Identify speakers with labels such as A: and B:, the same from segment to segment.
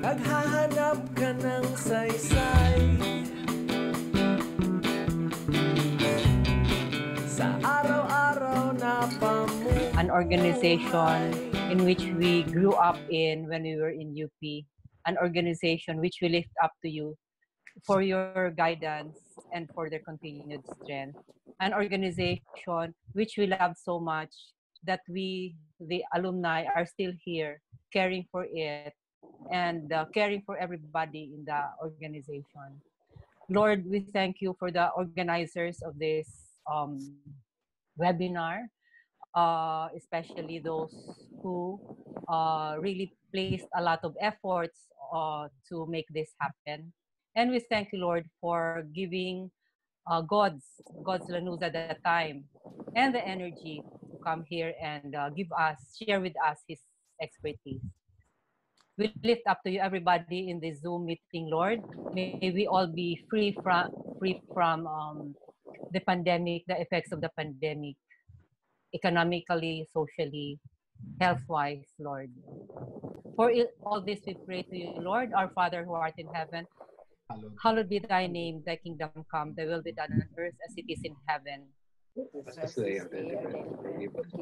A: Naghahanap ka ng saysay. Sa araw-araw na pamuhay
B: an organization in which we grew up in when we were in UP, an organization which we lift up to you for your guidance and for their continued strength, an organization which we love so much that we, the alumni, are still here caring for it and uh, caring for everybody in the organization. Lord, we thank you for the organizers of this um, webinar uh, especially those who uh, really placed a lot of efforts uh, to make this happen. And we thank you, Lord, for giving uh, Gods, Gods Lanuza that time and the energy come here and uh, give us, share with us his expertise. We lift up to you everybody in the Zoom meeting, Lord. May we all be free from, free from um, the pandemic, the effects of the pandemic economically, socially, health-wise, Lord. For it, all this we pray to you, Lord, our Father who art in heaven, hallowed be thy name, thy kingdom come, thy will be done on earth as it is in heaven.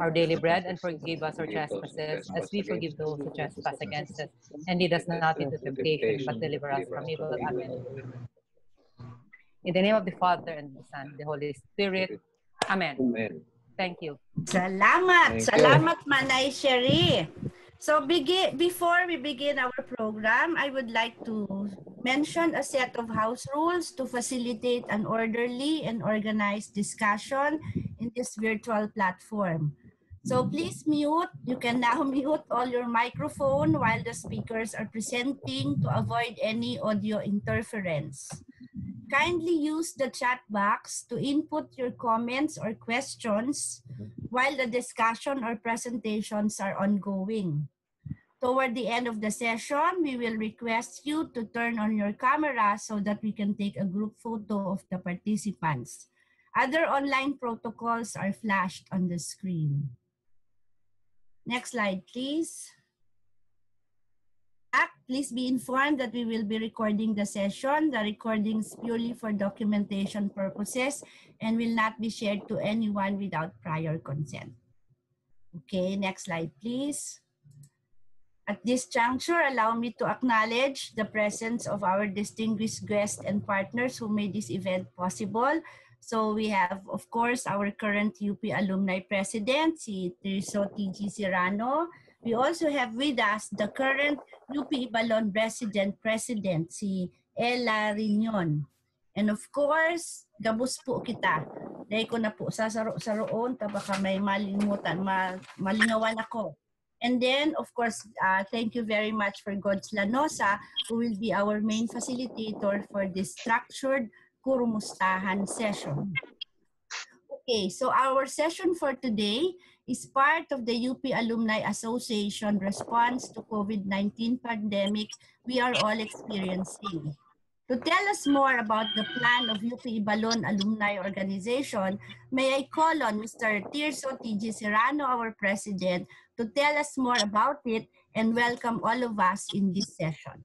B: Our daily bread, and forgive us our trespasses, as we forgive those who trespass against us. And lead us not into temptation, but deliver us from evil. Amen. In the name of the Father, and the Son, and the Holy Spirit. Amen.
C: Amen.
B: Thank you.
D: Salamat.
C: Thank you.
D: Salamat, Manay Sherry. So begin, before we begin our program, I would like to mention a set of house rules to facilitate an orderly and organized discussion in this virtual platform. So please mute. You can now mute all your microphone while the speakers are presenting to avoid any audio interference. Kindly use the chat box to input your comments or questions while the discussion or presentations are ongoing. Toward the end of the session, we will request you to turn on your camera so that we can take a group photo of the participants. Other online protocols are flashed on the screen. Next slide, please. Please be informed that we will be recording the session. The recording is purely for documentation purposes and will not be shared to anyone without prior consent. Okay, next slide, please. At this juncture, allow me to acknowledge the presence of our distinguished guests and partners who made this event possible. So we have, of course, our current UP Alumni President, si Tirso T.G. Serrano. We also have with us the current UP Balon Resident President, si Ella Rinion. And of course, gabos po kita. Dahil ko na po sasaro-saroon, baka may malimutan, ma malingawan ako. And then, of course, uh, thank you very much for God's Lanosa, who will be our main facilitator for this structured Kurumustahan session. Okay, so our session for today is part of the UP Alumni Association response to COVID-19 pandemic we are all experiencing. To tell us more about the plan of UP Ibalon Alumni Organization, may I call on Mr. Tirso T.G. Serrano, our president, to tell us more about it and welcome all of us in this session.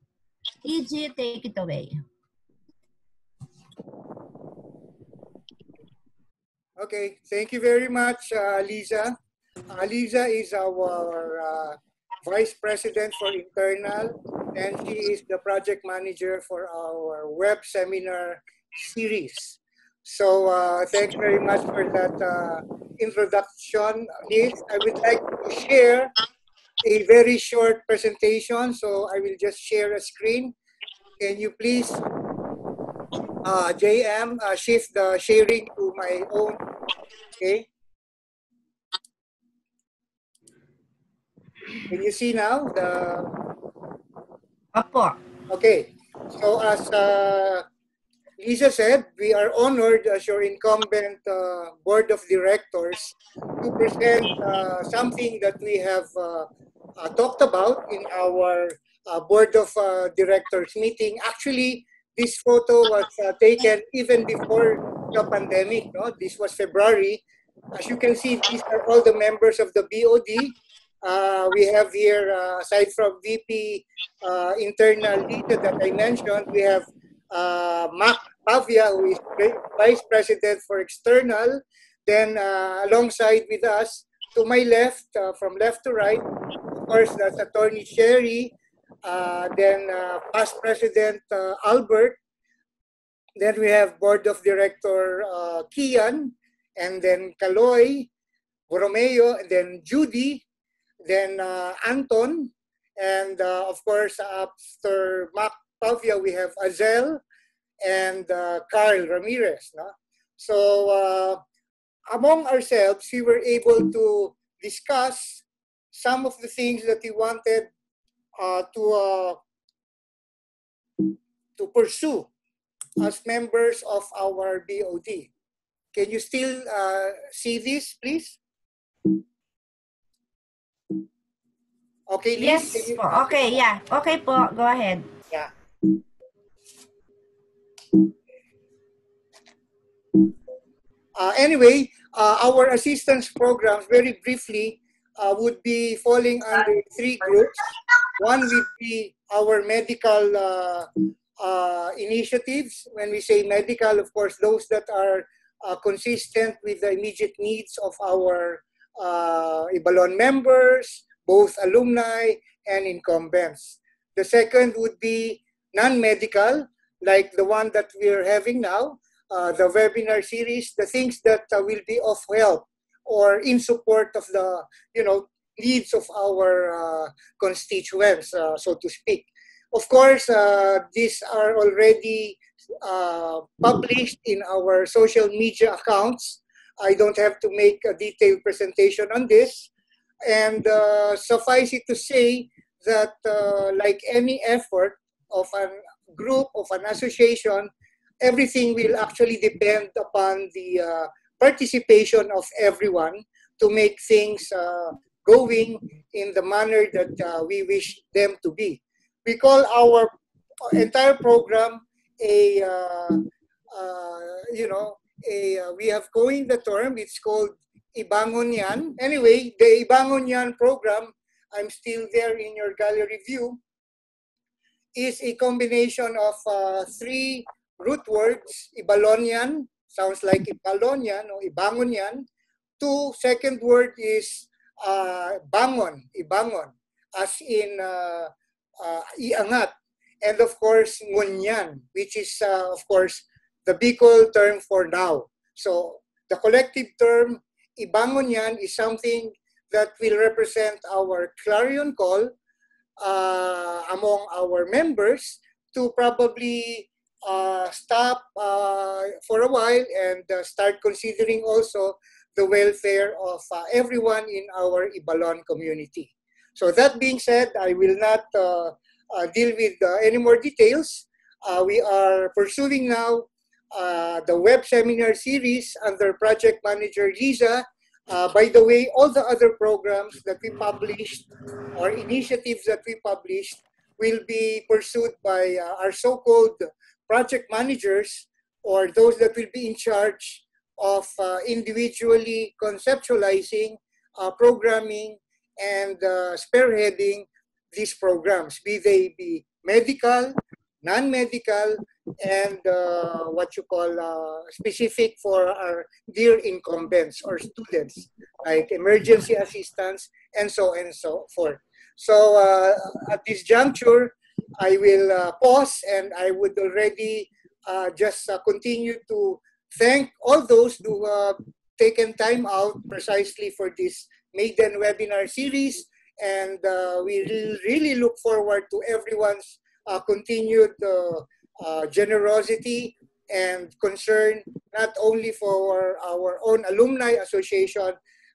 D: TG, take it away.
E: Okay, thank you very much, uh, Liza. Liza is our uh, Vice President for Internal, and she is the project manager for our web seminar series. So uh, thanks very much for that uh, introduction, Liz. I would like to share a very short presentation, so I will just share a screen. Can you please, uh, JM, uh, shift the sharing to my own, okay? Can you see now the
D: Apo.
E: Okay, so as uh, Liza said, we are honored as your incumbent uh, board of directors to present uh, something that we have uh, uh, talked about in our uh, board of uh, directors meeting. Actually, this photo was uh, taken even before the pandemic. No? This was February as you can see, these are all the members of the BOD. Uh, we have here, uh, aside from VP uh, internal leader that I mentioned, we have uh, Mac Pavia, who is Vice President for External. Then uh, alongside with us, to my left, uh, from left to right, of course, that's Attorney Sherry, uh, then past President Albert, then we have Board of Director Kian, and then Kaloy, Borromeo, and then Judie, then uh, Anton, and uh, of course, after Mac Pavia, we have Azel and uh, Karl Ramirez. No? So, among ourselves, we were able to discuss some of the things that we wanted uh, to uh, to pursue as members of our BOD. Can you still uh, see this, please? Okay, Liz,
D: Yes
E: you-
D: po. Okay, yeah. Okay po. Go ahead.
E: Yeah. Uh, anyway, uh, our assistance programs, very briefly, uh, would be falling under three groups. One would be our medical uh, uh, initiatives. When we say medical, of course, those that are uh, consistent with the immediate needs of our uh, Ibalon members, both alumni and incumbents. The second would be non-medical, like the one that we're having now, uh, the webinar series, the things that uh, will be of help or in support of the, you know, needs of our uh, constituents, uh, so to speak. Of course, uh, these are already uh, published in our social media accounts. I don't have to make a detailed presentation on this. And uh, suffice it to say that, uh, like any effort of a group, of an association, everything will actually depend upon the uh, participation of everyone to make things uh, going in the manner that uh, we wish them to be. We call our entire program a, uh, you know, a, we have coined the term, it's called Ibangon Yan. Anyway, the Ibangon Yan program, I'm still there in your gallery view, is a combination of uh, three root words, Ibalonian, sounds like Ibalonian or Ibangonyan. Two, second word is uh, Bangon, Ibangon, as in uh, uh, Iangat. And of course, Ngunyan, which is, uh, of course, the Bicol term for now. So the collective term Ibangonyan is something that will represent our clarion call uh, among our members to probably uh, stop uh, for a while and uh, start considering also the welfare of uh, everyone in our Ibalon community. So that being said, I will not uh, deal with any more details. We are pursuing now uh, the web seminar series under Project Manager Liza. Uh, by the way, all the other programs that we published or initiatives that we published will be pursued by uh, our so-called project managers or those that will be in charge of uh, individually conceptualizing, uh, programming, and uh, spearheading these programs, be they be medical, non-medical, and uh, what you call uh, specific for our dear incumbents or students, like emergency assistance, and so and so forth. So uh, at this juncture, I will uh, pause and I would already uh, just uh, continue to thank all those who have taken time out precisely for this maiden webinar series. And we really look forward to everyone's continued uh, uh, generosity and concern, not only for our own alumni association,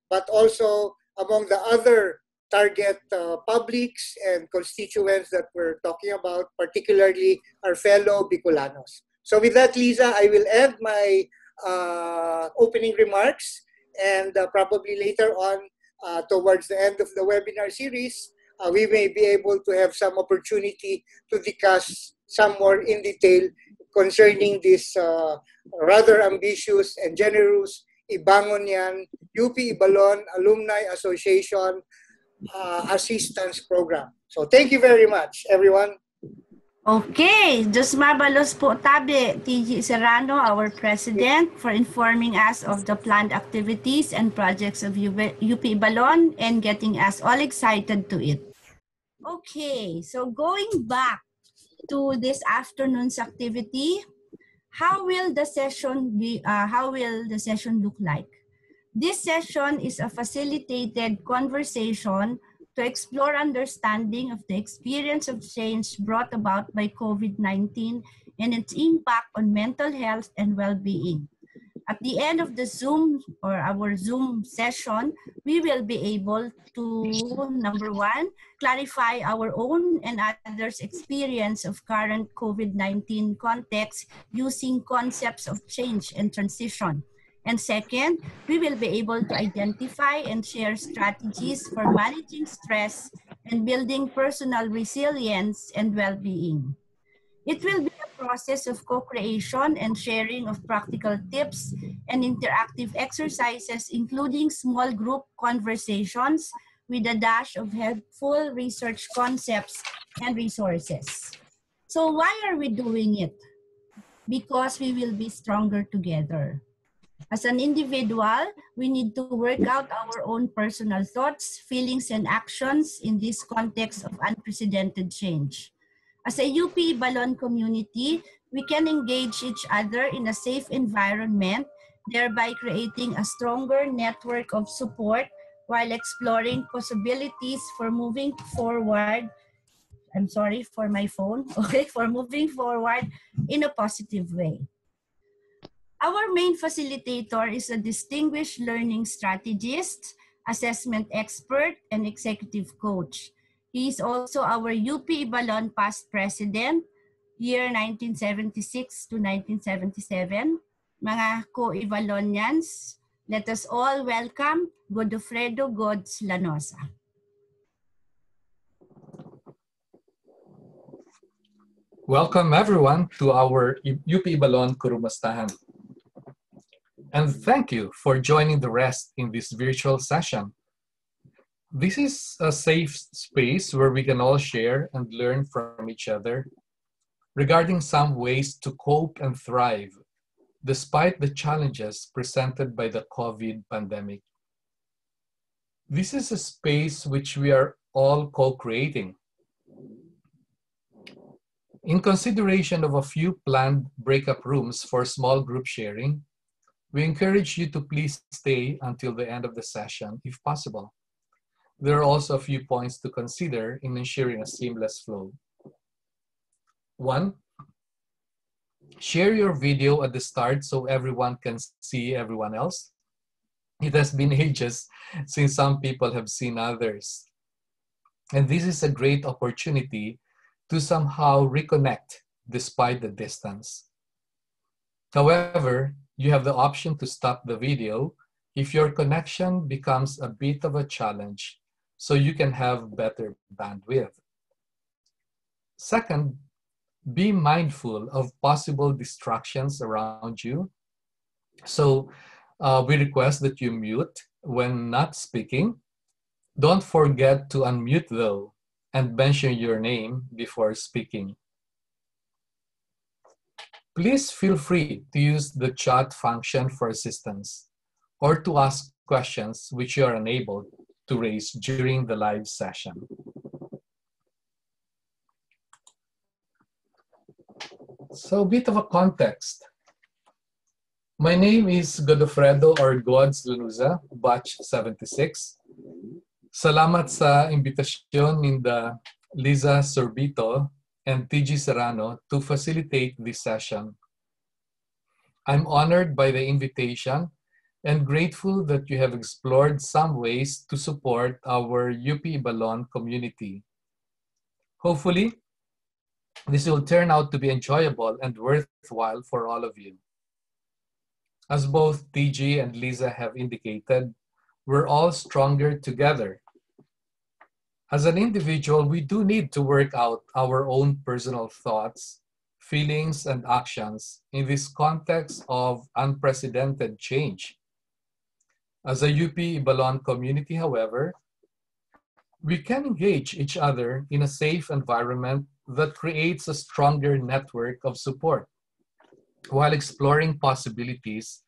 E: but also among the other target uh, publics and constituents that we're talking about, particularly our fellow Bicolanos. So with that, Liza, I will end my uh, opening remarks and uh, probably later on uh, towards the end of the webinar series, uh, we may be able to have some opportunity to discuss some more in detail concerning this uh, rather ambitious and generous Ibangonyan, UP Ibalon Alumni Association uh, Assistance Program. So thank you very much, everyone.
D: Okay, just marvelous po tabi, TG Serrano, our president, for informing us of the planned activities and projects of UP Ibalon and getting us all excited to it. Okay, so going back to this afternoon's activity, how will the session be, uh, how will the session look like? This session is a facilitated conversation to explore understanding of the experience of change brought about by COVID-19 and its impact on mental health and well-being. At the end of the Zoom or our Zoom session, we will be able to, number one, clarify our own and others' experience of current COVID-19 context using concepts of change and transition. And second, we will be able to identify and share strategies for managing stress and building personal resilience and well-being. It will be a process of co-creation and sharing of practical tips and interactive exercises, including small group conversations with a dash of helpful research concepts and resources. So why are we doing it? Because we will be stronger together. As an individual, we need to work out our own personal thoughts, feelings, and actions in this context of unprecedented change. As a UP Ibalon community, we can engage each other in a safe environment, thereby creating a stronger network of support while exploring possibilities for moving forward. I'm sorry for my phone, okay, for moving forward in a positive way. Our main facilitator is a distinguished learning strategist, assessment expert, and executive coach. He is also our UP Balon past president, year 1976 to 1977. Mga co-Ivalonians, let us all welcome Godofredo Gods Lanosa.
C: Welcome everyone to our UP Balon Kurumastahan and thank you for joining the rest in this virtual session. This is a safe space where we can all share and learn from each other regarding some ways to cope and thrive despite the challenges presented by the COVID pandemic. This is a space which we are all co-creating. In consideration of a few planned breakup rooms for small group sharing, we encourage you to please stay until the end of the session if possible. There are also a few points to consider in ensuring a seamless flow. One, share your video at the start so everyone can see everyone else. It has been ages since some people have seen others. And this is a great opportunity to somehow reconnect despite the distance. However, you have the option to stop the video if your connection becomes a bit of a challenge so you can have better bandwidth. Second, be mindful of possible distractions around you. So uh, we request that you mute when not speaking. Don't forget to unmute though and mention your name before speaking. Please feel free to use the chat function for assistance or to ask questions which you are unable to raise during the live session. So a bit of a context. My name is Godofredo or Gods Lanuza, batch 76. Salamat sa invitation imbitasyon ninda Liza Zurbito and TG Serrano to facilitate this session. I'm honored by the invitation and grateful that you have explored some ways to support our UP Ibalon community. Hopefully, this will turn out to be enjoyable and worthwhile for all of you. As both TG and Liza have indicated, we're all stronger together as an individual, we do need to work out our own personal thoughts, feelings, and actions in this context of unprecedented change As a UP Ibalon community, however, we can engage each other in a safe environment that creates a stronger network of support while exploring possibilities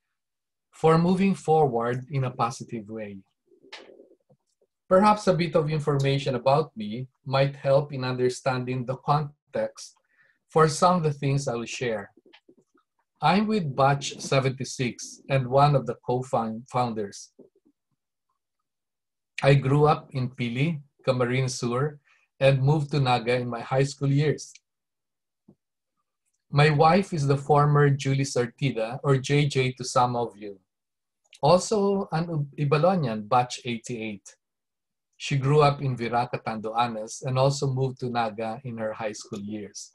C: for moving forward in a positive way. Perhaps a bit of information about me might help in understanding the context for some of the things I will share. I'm with Batch 76 and one of the co-founders. I grew up in Pili, Camarines Sur, and moved to Naga in my high school years. My wife is the former Julie Sartida, or JJ to some of you. Also an Ibalonian, batch 88. She grew up in Virac, Catanduanes, and also moved to Naga in her high school years.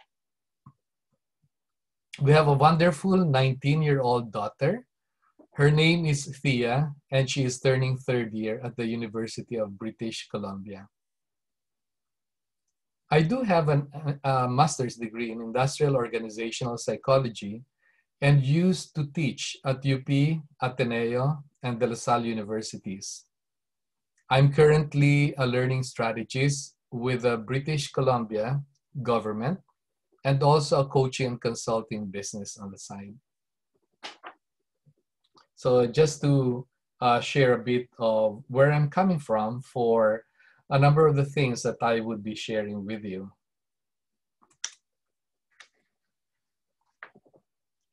C: We have a wonderful 19-year-old daughter. Her name is Thea, and she is turning third year at the University of British Columbia. I do have an, a master's degree in industrial organizational psychology and used to teach at UP, Ateneo, and De La Salle universities. I'm currently a learning strategist with the British Columbia government and also a coaching and consulting business on the side. So just to uh, share a bit of where I'm coming from for a number of the things that I would be sharing with you.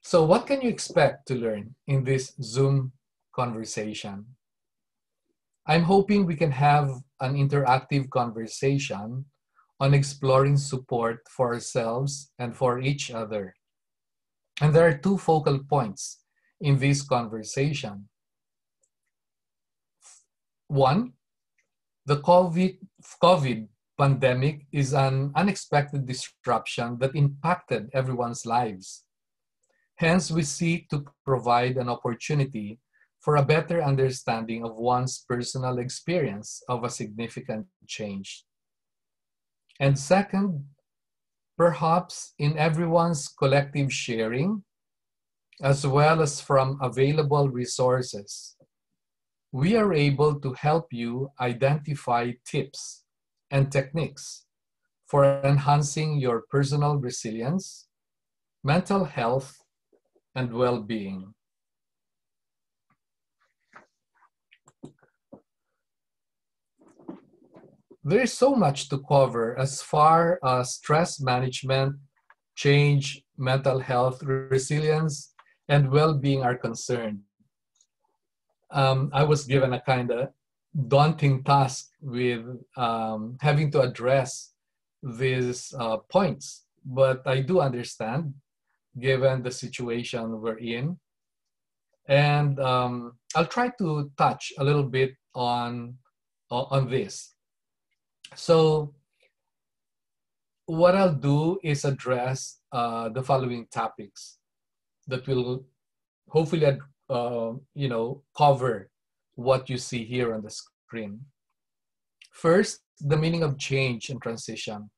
C: So what can you expect to learn in this Zoom conversation? I'm hoping we can have an interactive conversation on exploring support for ourselves and for each other. And there are two focal points in this conversation. One, the COVID, COVID pandemic is an unexpected disruption that impacted everyone's lives. Hence, we seek to provide an opportunity for a better understanding of one's personal experience of a significant change. And second, perhaps in everyone's collective sharing, as well as from available resources, we are able to help you identify tips and techniques for enhancing your personal resilience, mental health, and well-being. There is so much to cover as far as stress management, change, mental health, resilience, and well-being are concerned um, I was given a kind of daunting task with um, having to address these uh, points. But I do understand, given the situation we're in. And um, I'll try to touch a little bit on, on this. So what I'll do is address uh, the following topics that will hopefully uh, you know, cover what you see here on the screen. First, the meaning of change and transition.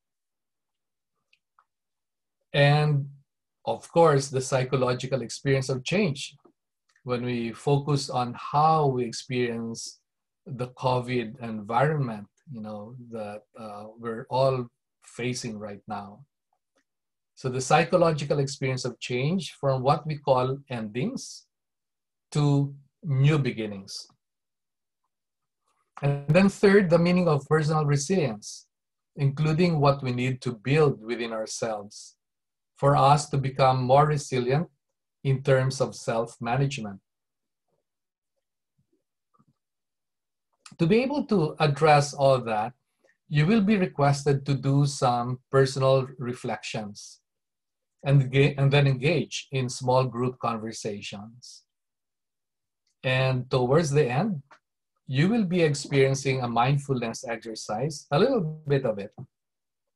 C: And of course, the psychological experience of change. When we focus on how we experience the COVID environment, you know, that uh, we're all facing right now. So the psychological experience of change from what we call endings to new beginnings. And then third, the meaning of personal resilience, including what we need to build within ourselves for us to become more resilient in terms of self-management. To be able to address all that, you will be requested to do some personal reflections and, and then engage in small group conversations. And towards the end, you will be experiencing a mindfulness exercise, a little bit of it.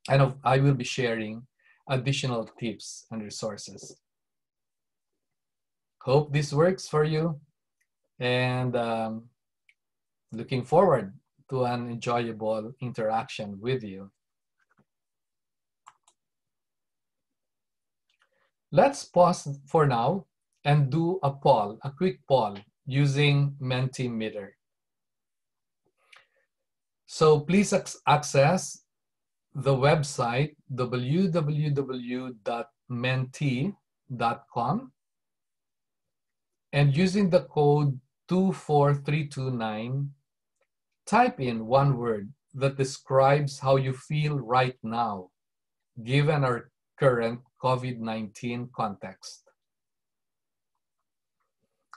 C: And I will be sharing additional tips and resources. Hope this works for you and um, looking forward to an enjoyable interaction with you. Let's pause for now and do a poll, a quick poll using Mentimeter. So please access the website www.menti.com and using the code 24329, type in one word that describes how you feel right now, given our current COVID 19 context.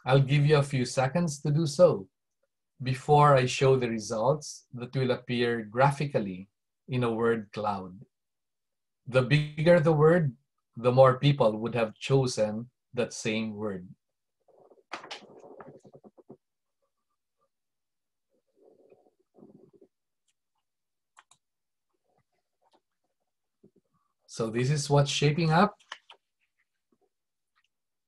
C: I'll give you a few seconds to do so before I show the results that will appear graphically in a word cloud. The bigger the word, the more people would have chosen that same word. So this is what's shaping up.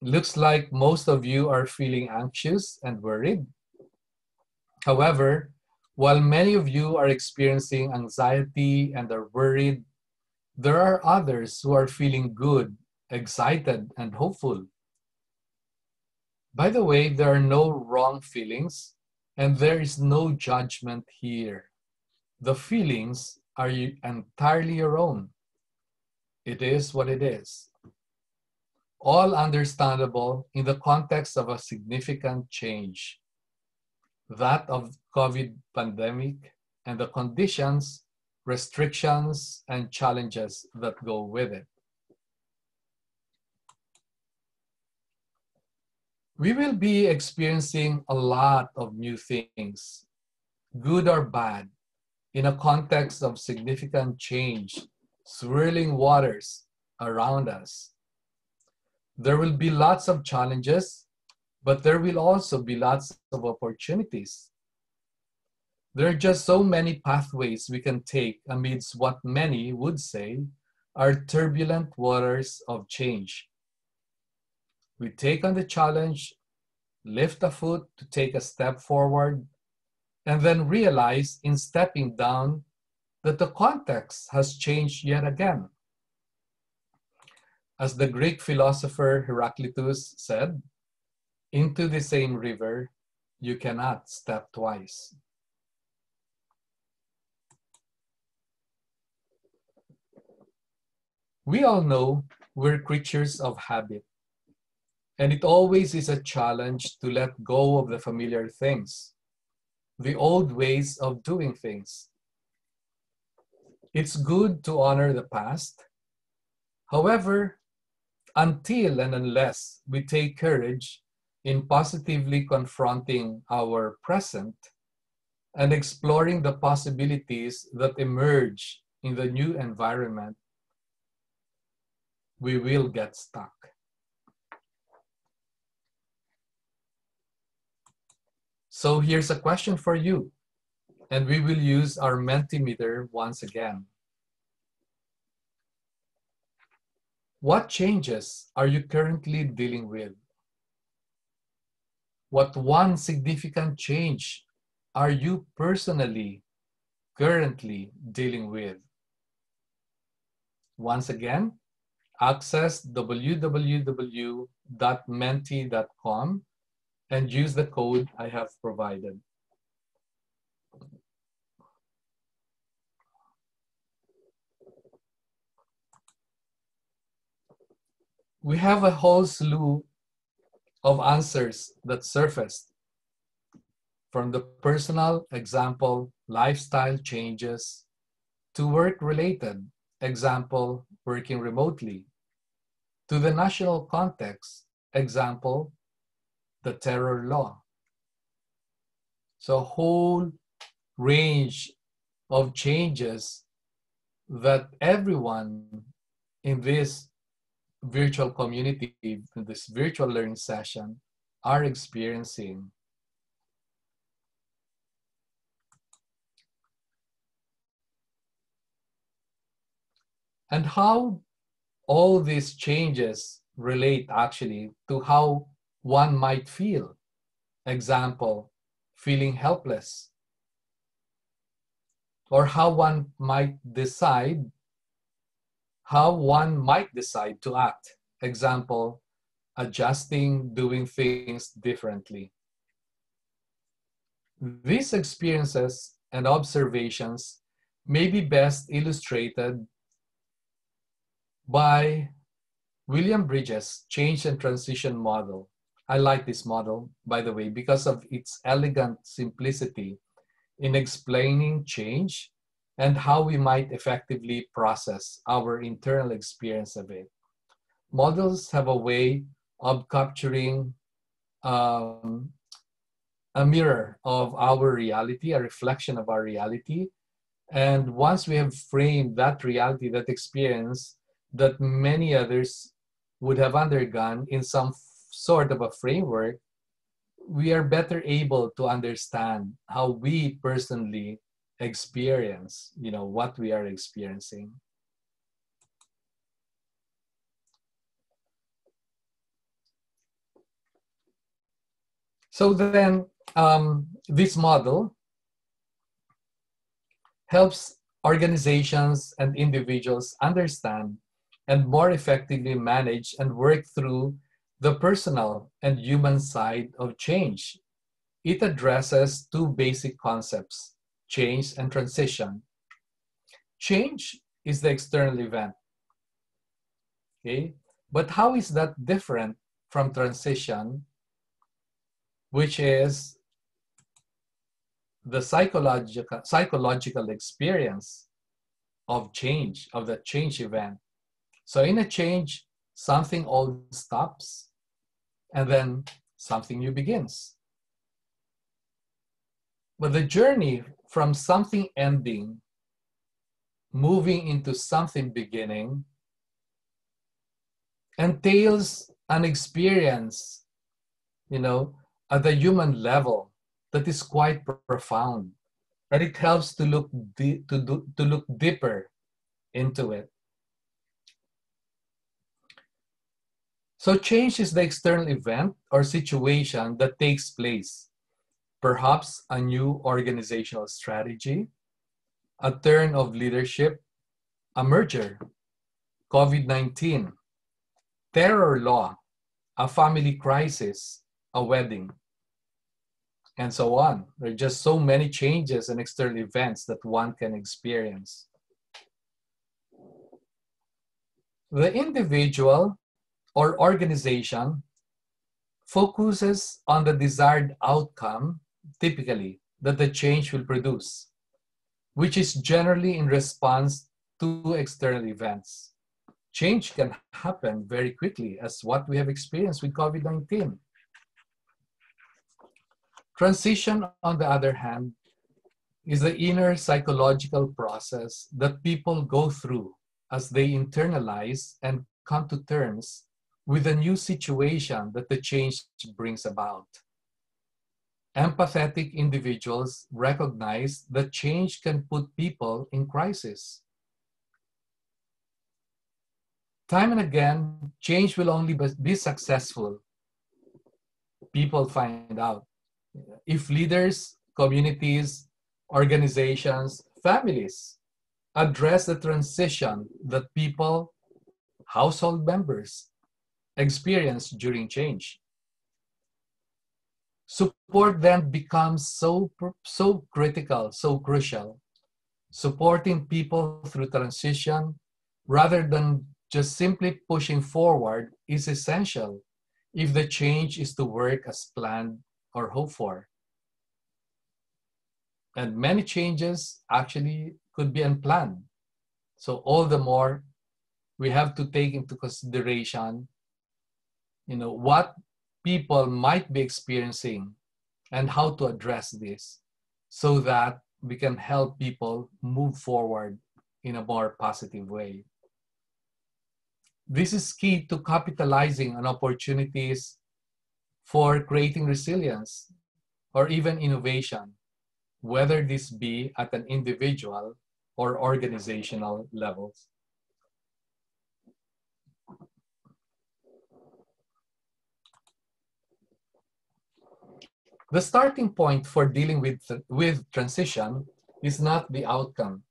C: Looks like most of you are feeling anxious and worried. However, while many of you are experiencing anxiety and are worried, there are others who are feeling good, excited, and hopeful. By the way, there are no wrong feelings and there is no judgment here. The feelings are entirely your own. It is what it is. All understandable in the context of a significant change, that of COVID pandemic and the conditions, restrictions, and challenges that go with it. We will be experiencing a lot of new things, good or bad, in a context of significant change swirling waters around us. There will be lots of challenges, but there will also be lots of opportunities. There are just so many pathways we can take amidst what many would say are turbulent waters of change. We take on the challenge, lift a foot to take a step forward, and then realize in stepping down that the context has changed yet again. As the Greek philosopher Heraclitus said, into the same river you cannot step twice. We all know we're creatures of habit, and it always is a challenge to let go of the familiar things, the old ways of doing things. It's good to honor the past. However, until and unless we take courage in positively confronting our present and exploring the possibilities that emerge in the new environment, we will get stuck. So here's a question for you, and we will use our Mentimeter once again. What changes are you currently dealing with? What one significant change are you personally currently dealing with? Once again, access www.menti.com and use the code I have provided. We have a whole slew of answers that surfaced from the personal example, lifestyle changes, to work related, example, working remotely, to the national context, example, the terror law. So, whole range of changes that everyone in this virtual community, in this virtual learning session, are experiencing. And how all these changes relate actually to how one might feel. Example, feeling helpless. Or how one might decide, how one might decide to act. Example, adjusting, doing things differently. These experiences and observations may be best illustrated by William Bridges' change and transition model. I like this model, by the way, because of its elegant simplicity in explaining change and how we might effectively process our internal experience of it. Models have a way of capturing um, a mirror of our reality, a reflection of our reality. And once we have framed that reality, that experience that many others would have undergone in some sort of a framework, we are better able to understand how we personally experience, you know, what we are experiencing. So then um, this model helps organizations and individuals understand and more effectively manage and work through the personal and human side of change. It addresses two basic concepts change and transition. Change is the external event. Okay? But how is that different from transition, which is the psychological, psychological experience of change, of the change event? So in a change, something old stops and then something new begins. But the journey from something ending, moving into something beginning, entails an experience, you know, at the human level that is quite profound. And it helps to look, to, do, to look deeper into it. So change is the external event or situation that takes place. Perhaps a new organizational strategy, a turn of leadership, a merger, COVID-19, terror law, a family crisis, a wedding, and so on. There are just so many changes and external events that one can experience. The individual or organization focuses on the desired outcome, typically, that the change will produce, which is generally in response to external events. Change can happen very quickly, as what we have experienced with COVID 19. Transition, on the other hand, is the inner psychological process that people go through as they internalize and come to terms with a new situation that the change brings about. Empathetic individuals recognize that change can put people in crisis. Time and again, change will only be successful, people find out, if leaders, communities, organizations, families address the transition that people, household members, experience during change. Support then becomes so, so critical, so crucial. Supporting people through transition rather than just simply pushing forward is essential if the change is to work as planned or hoped for. And many changes actually could be unplanned. So all the more we have to take into consideration you know what people might be experiencing and how to address this so that we can help people move forward in a more positive way. This is key to capitalizing on opportunities for creating resilience or even innovation, whether this be at an individual or organizational levels. The starting point for dealing with, with transition is not the outcome,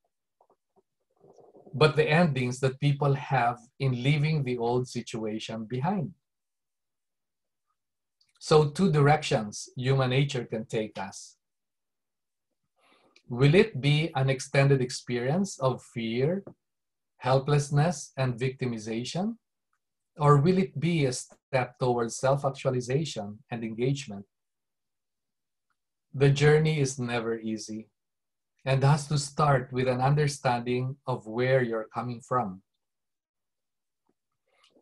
C: but the endings that people have in leaving the old situation behind. So two directions human nature can take us. Will it be an extended experience of fear, helplessness, and victimization? Or will it be a step towards self actualization and engagement? The journey is never easy and has to start with an understanding of where you're coming from.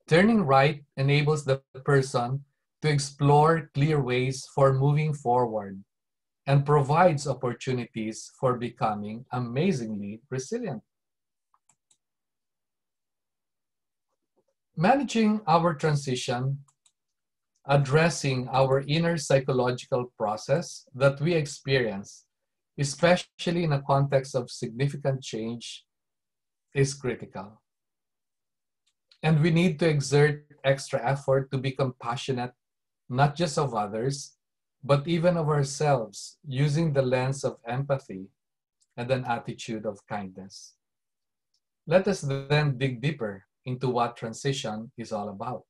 C: Turning right enables the person to explore clear ways for moving forward and provides opportunities for becoming amazingly resilient. Managing our transition, addressing our inner psychological process that we experience, especially in a context of significant change, is critical. And we need to exert extra effort to be compassionate, not just of others, but even of ourselves, using the lens of empathy and an attitude of kindness. Let us then dig deeper into what transition is all about.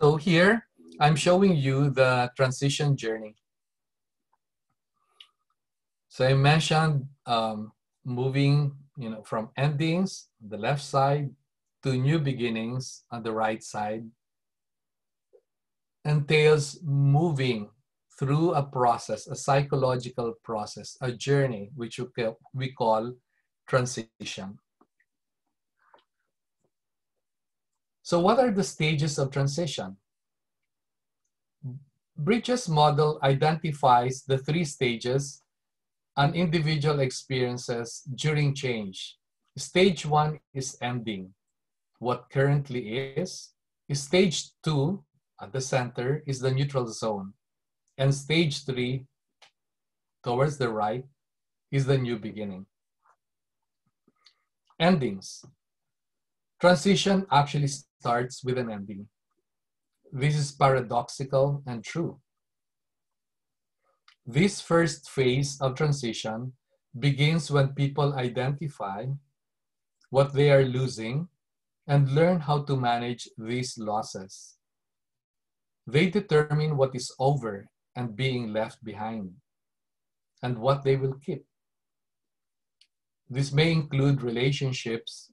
C: So here, I'm showing you the transition journey. So I mentioned um, moving, you know, from endings, on the left side, to new beginnings on the right side, entails moving through a process, a psychological process, a journey, which we call transition. So what are the stages of transition? Bridges model identifies the three stages an individual experiences during change. Stage one is ending. What currently is. Stage two, at the center, is the neutral zone. And stage three, towards the right, is the new beginning. Endings. Transition actually starts with an ending. This is paradoxical and true. This first phase of transition begins when people identify what they are losing and learn how to manage these losses. They determine what is over and being left behind and what they will keep. This may include relationships,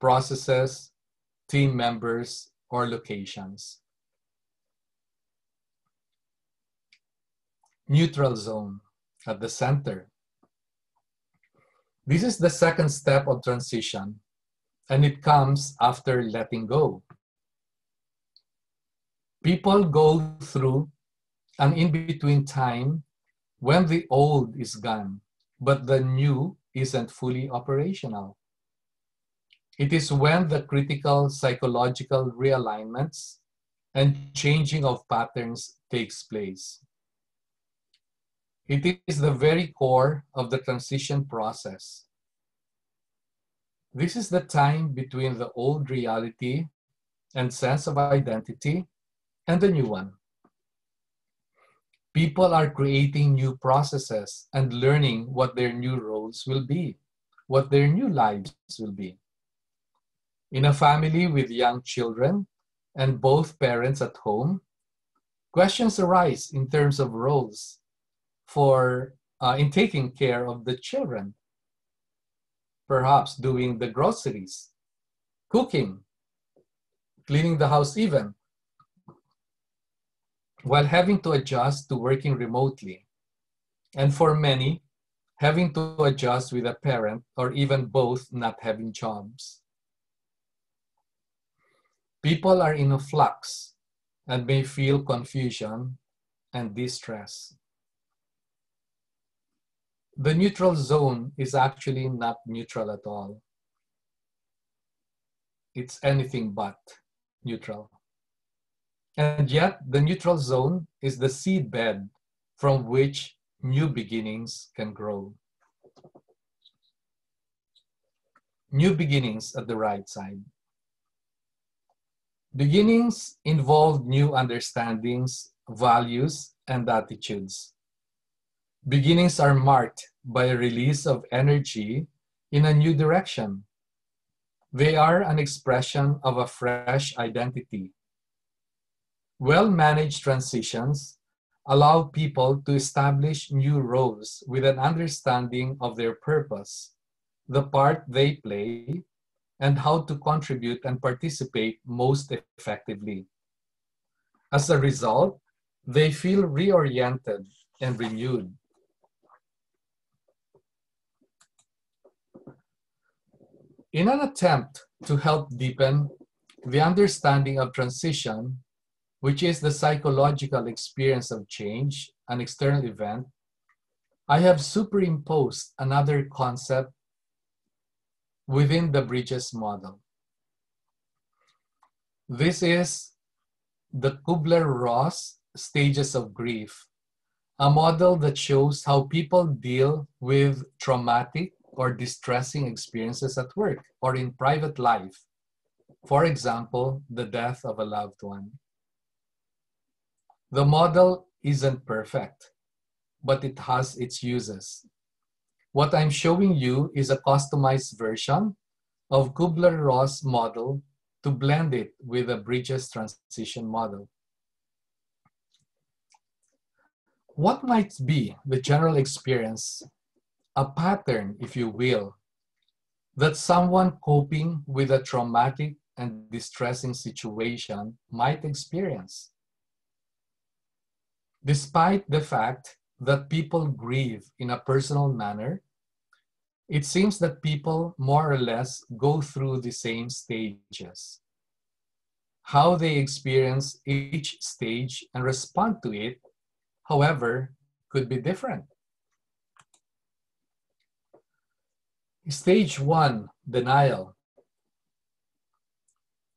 C: processes, team members, or locations. neutral zone at the center. This is the second step of transition, and it comes after letting go. People go through an in-between time when the old is gone, but the new isn't fully operational. It is when the critical psychological realignments and changing of patterns takes place. It is the very core of the transition process. This is the time between the old reality and sense of identity and the new one. People are creating new processes and learning what their new roles will be, what their new lives will be. In a family with young children and both parents at home, questions arise in terms of roles for uh, in taking care of the children. Perhaps doing the groceries, cooking, cleaning the house even, while having to adjust to working remotely. And for many, having to adjust with a parent or even both not having jobs. People are in a flux and may feel confusion and distress the neutral zone is actually not neutral at all. It's anything but neutral. And yet, the neutral zone is the seed bed from which new beginnings can grow. New beginnings at the right side. Beginnings involve new understandings, values, and attitudes. Beginnings are marked by a release of energy in a new direction. They are an expression of a fresh identity, Well-managed transitions allow people to establish new roles with an understanding of their purpose, the part they play, and how to contribute and participate most effectively. As a result, they feel reoriented and renewed. In an attempt to help deepen the understanding of transition, which is the psychological experience of change, an external event, I have superimposed another concept within the Bridges model. This is the Kubler-Ross stages of grief, a model that shows how people deal with traumatic or distressing experiences at work or in private life. For example, the death of a loved one. The model isn't perfect, but it has its uses. What I'm showing you is a customized version of Kubler-Ross model to blend it with the Bridges transition model. What might be the general experience, a pattern, if you will, that someone coping with a traumatic and distressing situation might experience? Despite the fact that people grieve in a personal manner, it seems that people more or less go through the same stages. How they experience each stage and respond to it, however, could be different. Stage one, denial.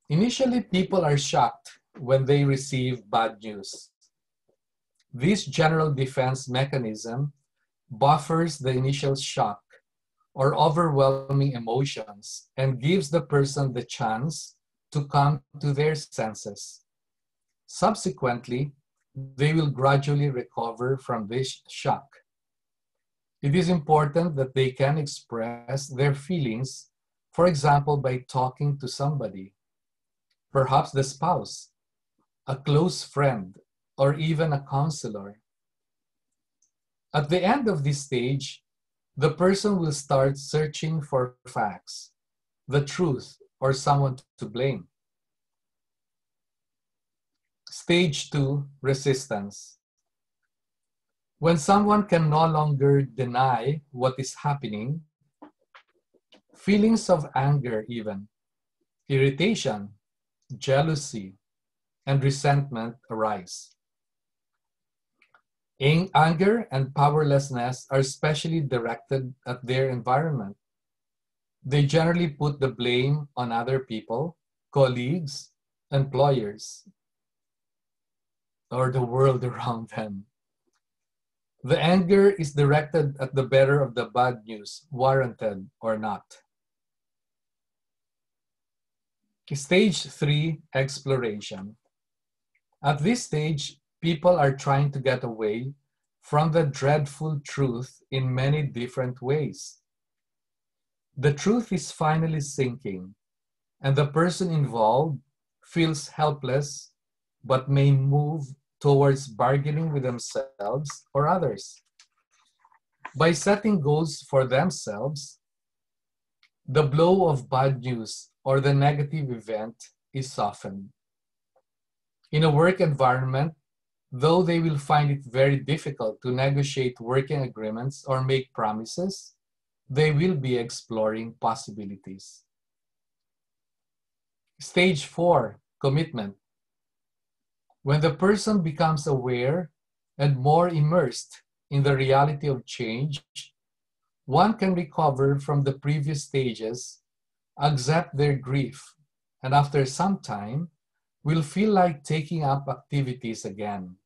C: Initially, people are shocked when they receive bad news. This general defense mechanism buffers the initial shock or overwhelming emotions and gives the person the chance to come to their senses. Subsequently, they will gradually recover from this shock. It is important that they can express their feelings, for example, by talking to somebody, perhaps the spouse, a close friend, or even a counselor. At the end of this stage, the person will start searching for facts, the truth, or someone to blame. Stage two, resistance. When someone can no longer deny what is happening, feelings of anger even, irritation, jealousy, and resentment arise. Anger and powerlessness are especially directed at their environment. They generally put the blame on other people, colleagues, employers, or the world around them. The anger is directed at the bearer of the bad news, warranted or not. Stage three, exploration. At this stage, people are trying to get away from the dreadful truth in many different ways. The truth is finally sinking, and the person involved feels helpless but may move towards bargaining with themselves or others. By setting goals for themselves, the blow of bad news or the negative event is softened. In a work environment, though they will find it very difficult to negotiate working agreements or make promises, they will be exploring possibilities. Stage four, commitment. When the person becomes aware and more immersed in the reality of change, one can recover from the previous stages, accept their grief, and after some time, will feel like taking up activities again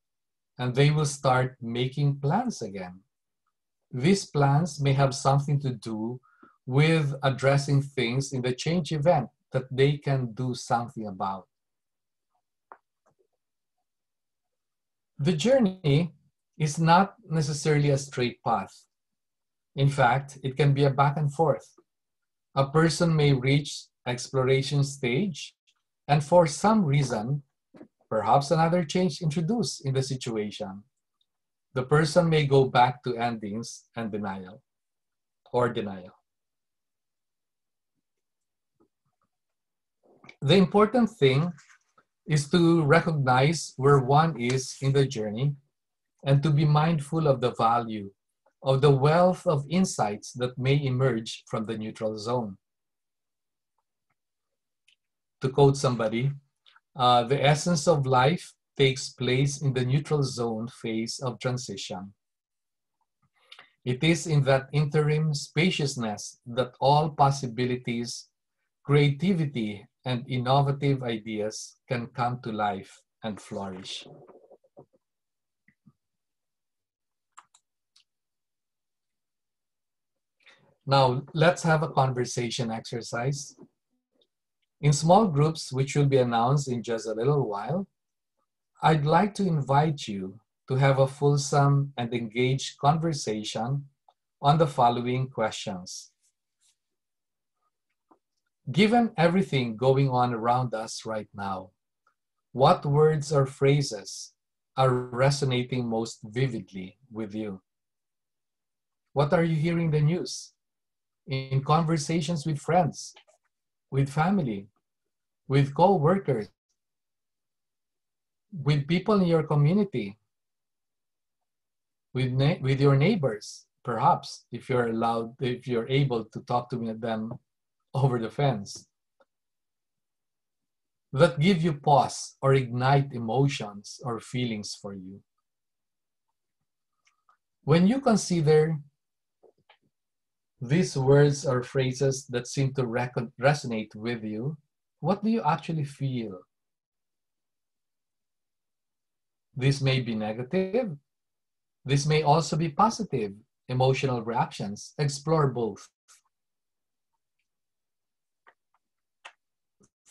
C: and they will start making plans again. These plans may have something to do with addressing things in the change event that they can do something about. The journey is not necessarily a straight path. In fact, it can be a back and forth. A person may reach exploration stage and for some reason perhaps another change introduced in the situation. The person may go back to endings and denial or denial. The important thing is to recognize where one is in the journey and to be mindful of the value of the wealth of insights that may emerge from the neutral zone. To quote somebody, uh, the essence of life takes place in the neutral zone phase of transition. It is in that interim spaciousness that all possibilities, creativity, and innovative ideas can come to life and flourish. Now, let's have a conversation exercise. In small groups, which will be announced in just a little while, I'd like to invite you to have a fulsome and engaged conversation on the following questions. Given everything going on around us right now, what words or phrases are resonating most vividly with you? What are you hearing the news? In conversations with friends, with family, with co-workers, with people in your community, with, with your neighbors, perhaps, if you're allowed, if you're able to talk to them over the fence. That give you pause or ignite emotions or feelings for you. When you consider these words or phrases that seem to resonate with you, what do you actually feel? This may be negative. This may also be positive emotional reactions. Explore both.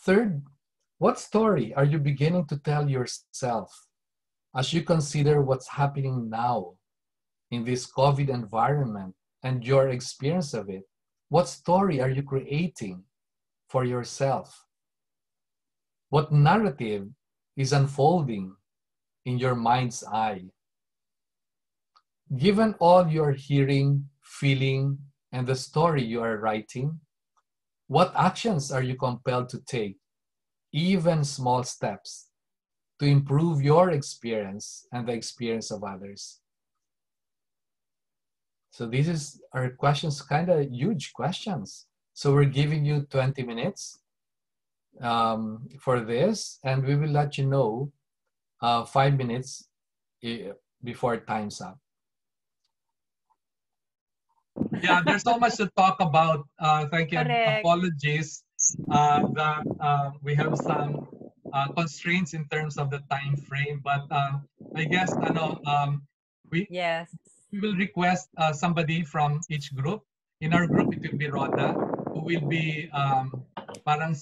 C: Third, what story are you beginning to tell yourself as you consider what's happening now in this COVID environment and your experience of it? What story are you creating for yourself? What narrative is unfolding in your mind's eye? Given all your hearing, feeling, and the story you are writing, what actions are you compelled to take, even small steps, to improve your experience and the experience of others? So these is our questions, kind of huge questions. So we're giving you 20 minutes um, for this, and we will let you know uh, five minutes eh, before time's up.
F: Yeah, there's so much to talk about. Uh, thank you.
B: Correct.
F: Apologies uh, that uh, we have some uh, constraints in terms of the time frame, but um, I guess ano, um, we
B: Yes.
F: We will request uh, somebody from each group. In our group, it will be Rhoda, who will be um, parang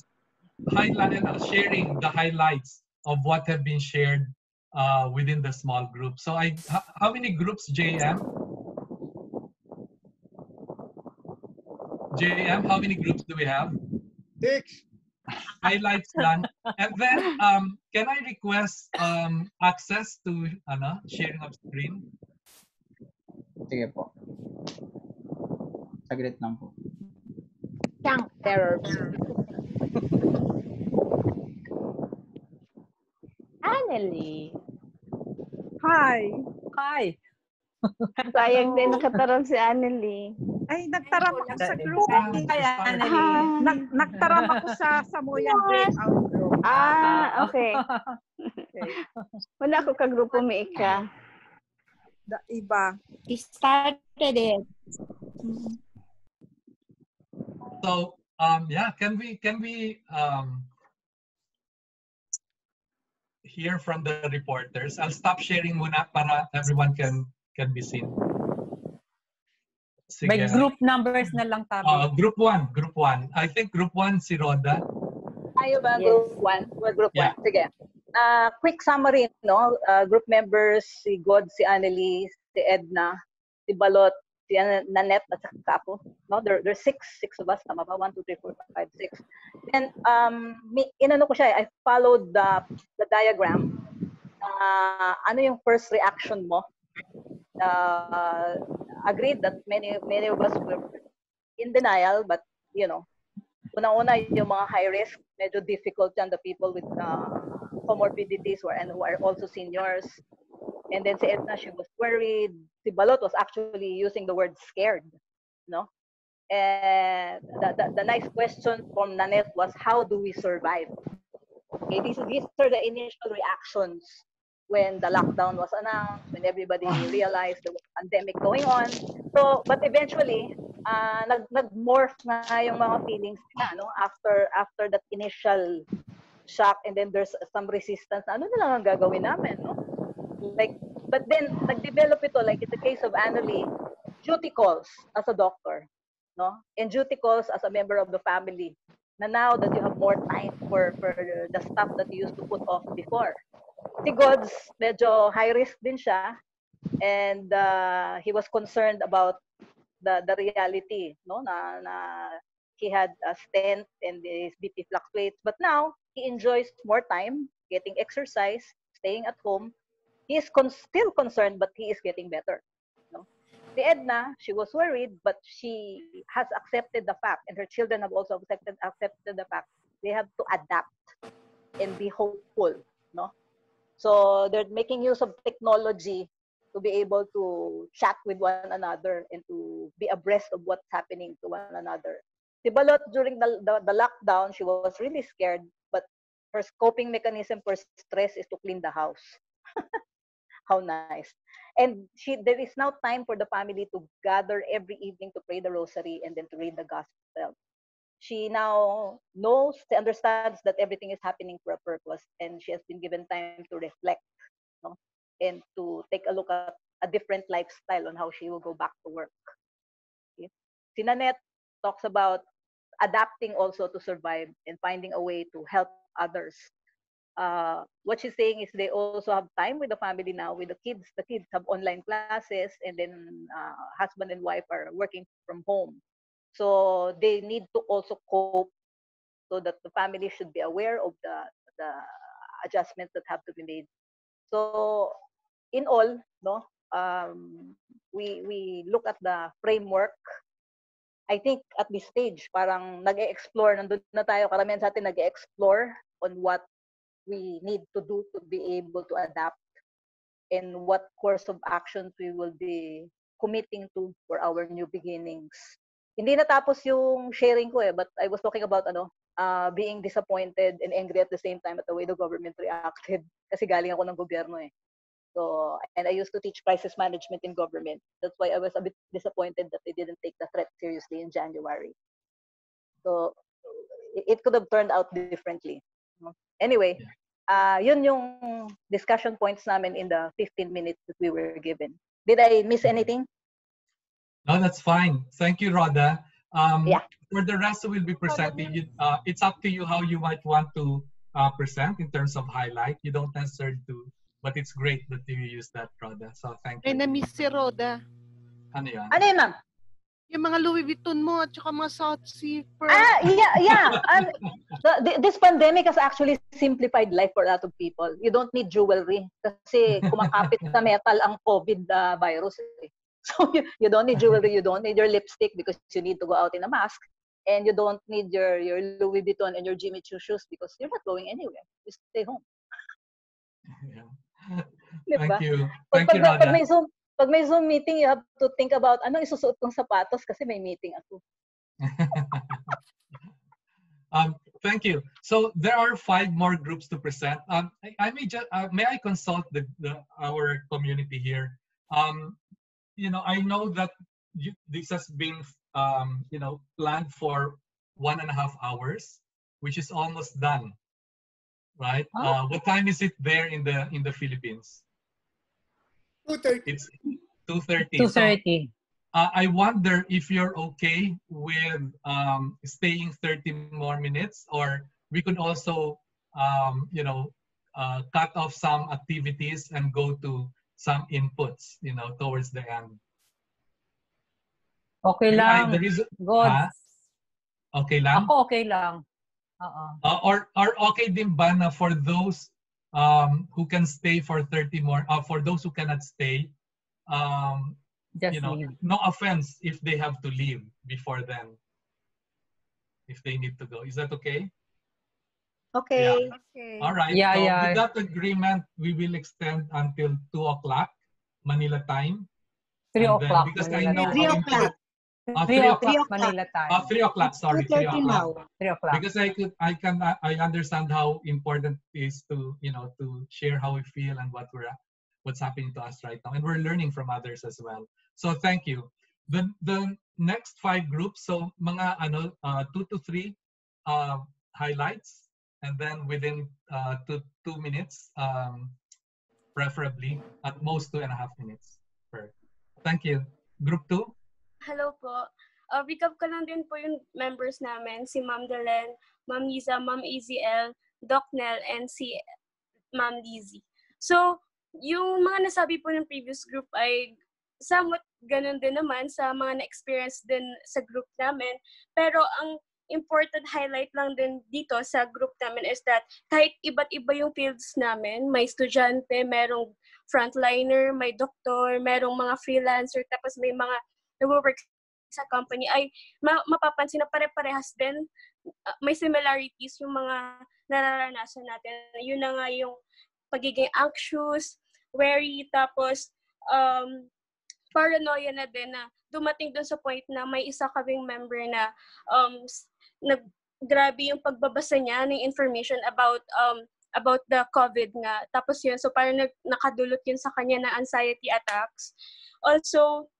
F: uh, sharing the highlights of what have been shared uh, within the small group. So I, how many groups, JM? JM, how many groups do we have?
E: Six.
F: Highlights done. And then, um, can I request um, access to ano, sharing of screen?
G: Sige po. Saglit lang po.
H: Chunk error. Annelie.
I: Hi.
B: Hi.
H: Sayang din nakatarong si Annelie.
I: Ay, nagtaram ako sa group.
F: Sorry.
B: Annelie.
I: Nag, nagtaram ako sa Samoyan breakout group.
H: Ah, okay.
I: Okay.
H: Wala ako kagrupo may ika.
I: The iba.
D: He started it.
F: So um, yeah, can we can we um, hear from the reporters? I'll stop sharing muna para everyone can can be seen.
B: May
F: Sige.
B: group numbers na lang tabi.
F: Uh, group one, group one. I think group one si Rhoda.
J: Tayo ba,
H: Yes.
J: group one? We're group
F: Yeah.
J: one. Sige. Ah, quick summary, no? Ah, group members, si God, si Annalise, si Edna, si Balot, si Nan- Nanette at saka ako. No, there there's six, six of us, tama ba? One, two, three, four, five, six. And um, inano ko siya, eh, I followed the, the diagram. Uh, ano yung first reaction mo? Uh, agreed that many many of us were in denial, but you know, unang-una yung mga high risk, medyo difficult yan, the people with uh, comorbidities are, and who are also seniors. And then si Edna, she was worried. Si Balot was actually using the word scared, no? And the, the, the nice question from Nanette was, how do we survive? Okay, these, these are the initial reactions when the lockdown was announced, when everybody realized there was a pandemic going on. So, but eventually, uh, nag, nag-morph na yung mga feelings na, no? After, after that initial shock and then there's some resistance. Ano na lang ang gagawin namin, no? Like, but then, nag-develop ito, like in the case of Annalie, duty calls as a doctor, no? And duty calls as a member of the family. Na now that you have more time for, for the stuff that you used to put off before. Si Gods, medyo high risk din siya. And uh, he was concerned about the, the reality, no? Na, na he had a stent and his BP fluctuates. But now, he enjoys more time, getting exercise, staying at home. He is con- still concerned, but he is getting better. No? The Edna, she was worried, but she has accepted the fact, and her children have also accepted accepted the fact they have to adapt and be hopeful. No, so they're making use of technology to be able to chat with one another and to be abreast of what's happening to one another. Si Balot, during the, the, the lockdown, she was really scared, but her coping mechanism for stress is to clean the house. How nice. And she there is now time for the family to gather every evening to pray the rosary and then to read the gospel. She now knows, understands that everything is happening for a purpose, and she has been given time to reflect no? and to take a look at a different lifestyle on how she will go back to work. Okay? Si Nanette talks about adapting also to survive and finding a way to help others. Uh, what she's saying is they also have time with the family now with the kids. The kids have online classes, and then uh, husband and wife are working from home. So they need to also cope so that the family should be aware of the, the adjustments that have to be made. So in all, no, um, we we look at the framework. I think at this stage, parang nag-explore, nandun na tayo, karamihan sa atin nag-explore on what we need to do to be able to adapt and what course of actions we will be committing to for our new beginnings. Hindi natapos yung sharing ko eh, but I was talking about ano, uh, being disappointed and angry at the same time at the way the government reacted. Kasi galing ako ng gobyerno eh. So, and I used to teach crisis management in government. That's why I was a bit disappointed that they didn't take the threat seriously in January. So, it, could have turned out differently. Anyway, uh, yun yung discussion points namin in the 15 minutes that we were given. Did I miss anything?
C: No, that's fine. Thank you, Rhoda. Um,
J: Yeah.
C: For the rest, we'll be presenting. You, uh, it's up to you how you might want to uh, present in terms of highlight. You don't necessarily do, but it's great that you use that, Rhoda. So thank
K: Ay,
C: you.
K: na-miss si Roda.
C: Ano yan?
J: Ano yun, ma'am?
K: Yung mga Louis Vuitton mo at saka mga South Sea pearl.
J: Ah, yeah, yeah. Um, the, the- this pandemic has actually simplified life for a lot of people. You don't need jewelry kasi kumakapit sa metal ang COVID uh, virus. eh. So you, you don't need jewelry, you don't need your lipstick because you need to go out in a mask. And you don't need your, your Louis Vuitton and your Jimmy Choo shoes because you're not going anywhere. You stay home.
C: Yeah.
J: Diba?
C: Thank you. Thank Pag, you,
J: pag, pag, may Zoom, pag may Zoom meeting, you have to think about anong isusuot kong sapatos kasi may meeting ako.
C: um, thank you. So there are five more groups to present. Um, I, I may just uh, may I consult the, the our community here. Um, you know, I know that you, this has been um, you know planned for one and a half hours, which is almost done. Right? Uh, what time is it there in the in the Philippines?
E: 2.30.
C: It's two thirty.
B: 2.30.
C: Uh, I wonder if you're okay with um, staying 30 more minutes, or we could also, um, you know, uh, cut off some activities and go to some inputs, you know, towards the end.
B: Okay
C: I-
B: lang.
C: the reason,
B: God.
C: Ha? okay lang?
B: Ako okay lang. Oo.
C: Uh, or or okay din ba na for those um, who can stay for 30 more, uh, for those who cannot stay, um,
B: Just
C: you know,
B: leave.
C: no offense if they have to leave before then, if they need to go. Is that okay?
F: Okay.
I: Okay.
C: All right.
B: Yeah,
C: so
B: yeah.
C: with that agreement, we will extend until 2 o'clock Manila time.
B: Three
C: And then,
B: o'clock
C: because
B: Manila
C: I know
B: time.
C: how important- Uh,
B: Three
C: three
B: o'clock
C: o'clock.
B: Manila time.
C: Uh, 3 o'clock, sorry. 3 o'clock.
B: Three o'clock.
C: because I could I can I understand how important it is to you know to share how we feel and what we're what's happening to us right now and we're learning from others as well so thank you the the next five groups so mga ano uh, two to three uh, highlights and then within uh, two two minutes um, preferably at most two and a half minutes per thank you group two
L: Hello po. Uh, recap ko lang din po yung members namin, si Ma'am Delen, Ma'am Liza, Ma'am AZL, Doc Nel, and si Ma'am Lizzie. So, yung mga nasabi po ng previous group ay somewhat ganun din naman sa mga na-experience din sa group namin. Pero ang important highlight lang din dito sa group namin is that kahit iba't iba yung fields namin, may estudyante, merong frontliner, may doktor, merong mga freelancer, tapos may mga nag-work sa company ay ma- mapapansin na pare-parehas din uh, may similarities yung mga nararanasan natin. Yun na nga yung pagiging anxious, wary, tapos um, paranoia na din na dumating dun sa point na may isa kaming member na um, nag grabe yung pagbabasa niya ng information about um, about the COVID nga. Tapos yun, so parang nag, nakadulot yun sa kanya na anxiety attacks. Also,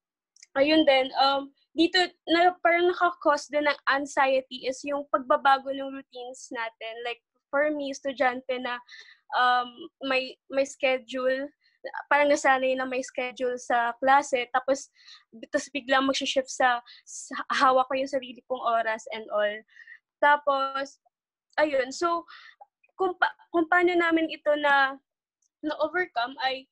L: ayun din, um, dito, na, parang nakakause din ng anxiety is yung pagbabago ng routines natin. Like, for me, estudyante na um, may, may schedule, parang nasanay na may schedule sa klase, tapos, tapos biglang mag-shift sa, sa hawak ko yung sarili kong oras and all. Tapos, ayun, so, kung, pa, kung paano namin ito na na-overcome ay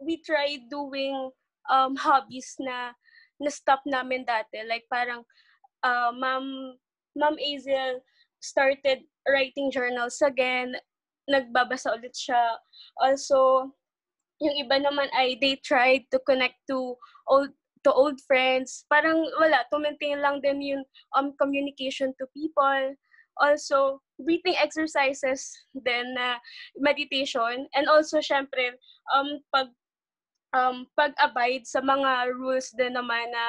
L: we try doing um, hobbies na na-stop namin dati. Like parang uh, Ma'am, Ma'am Azel started writing journals again. Nagbabasa ulit siya. Also, yung iba naman ay they tried to connect to old to old friends. Parang wala, to lang din yung um, communication to people. Also, breathing exercises, then uh, meditation, and also, syempre, um, pag um, pag-abide sa mga rules din naman na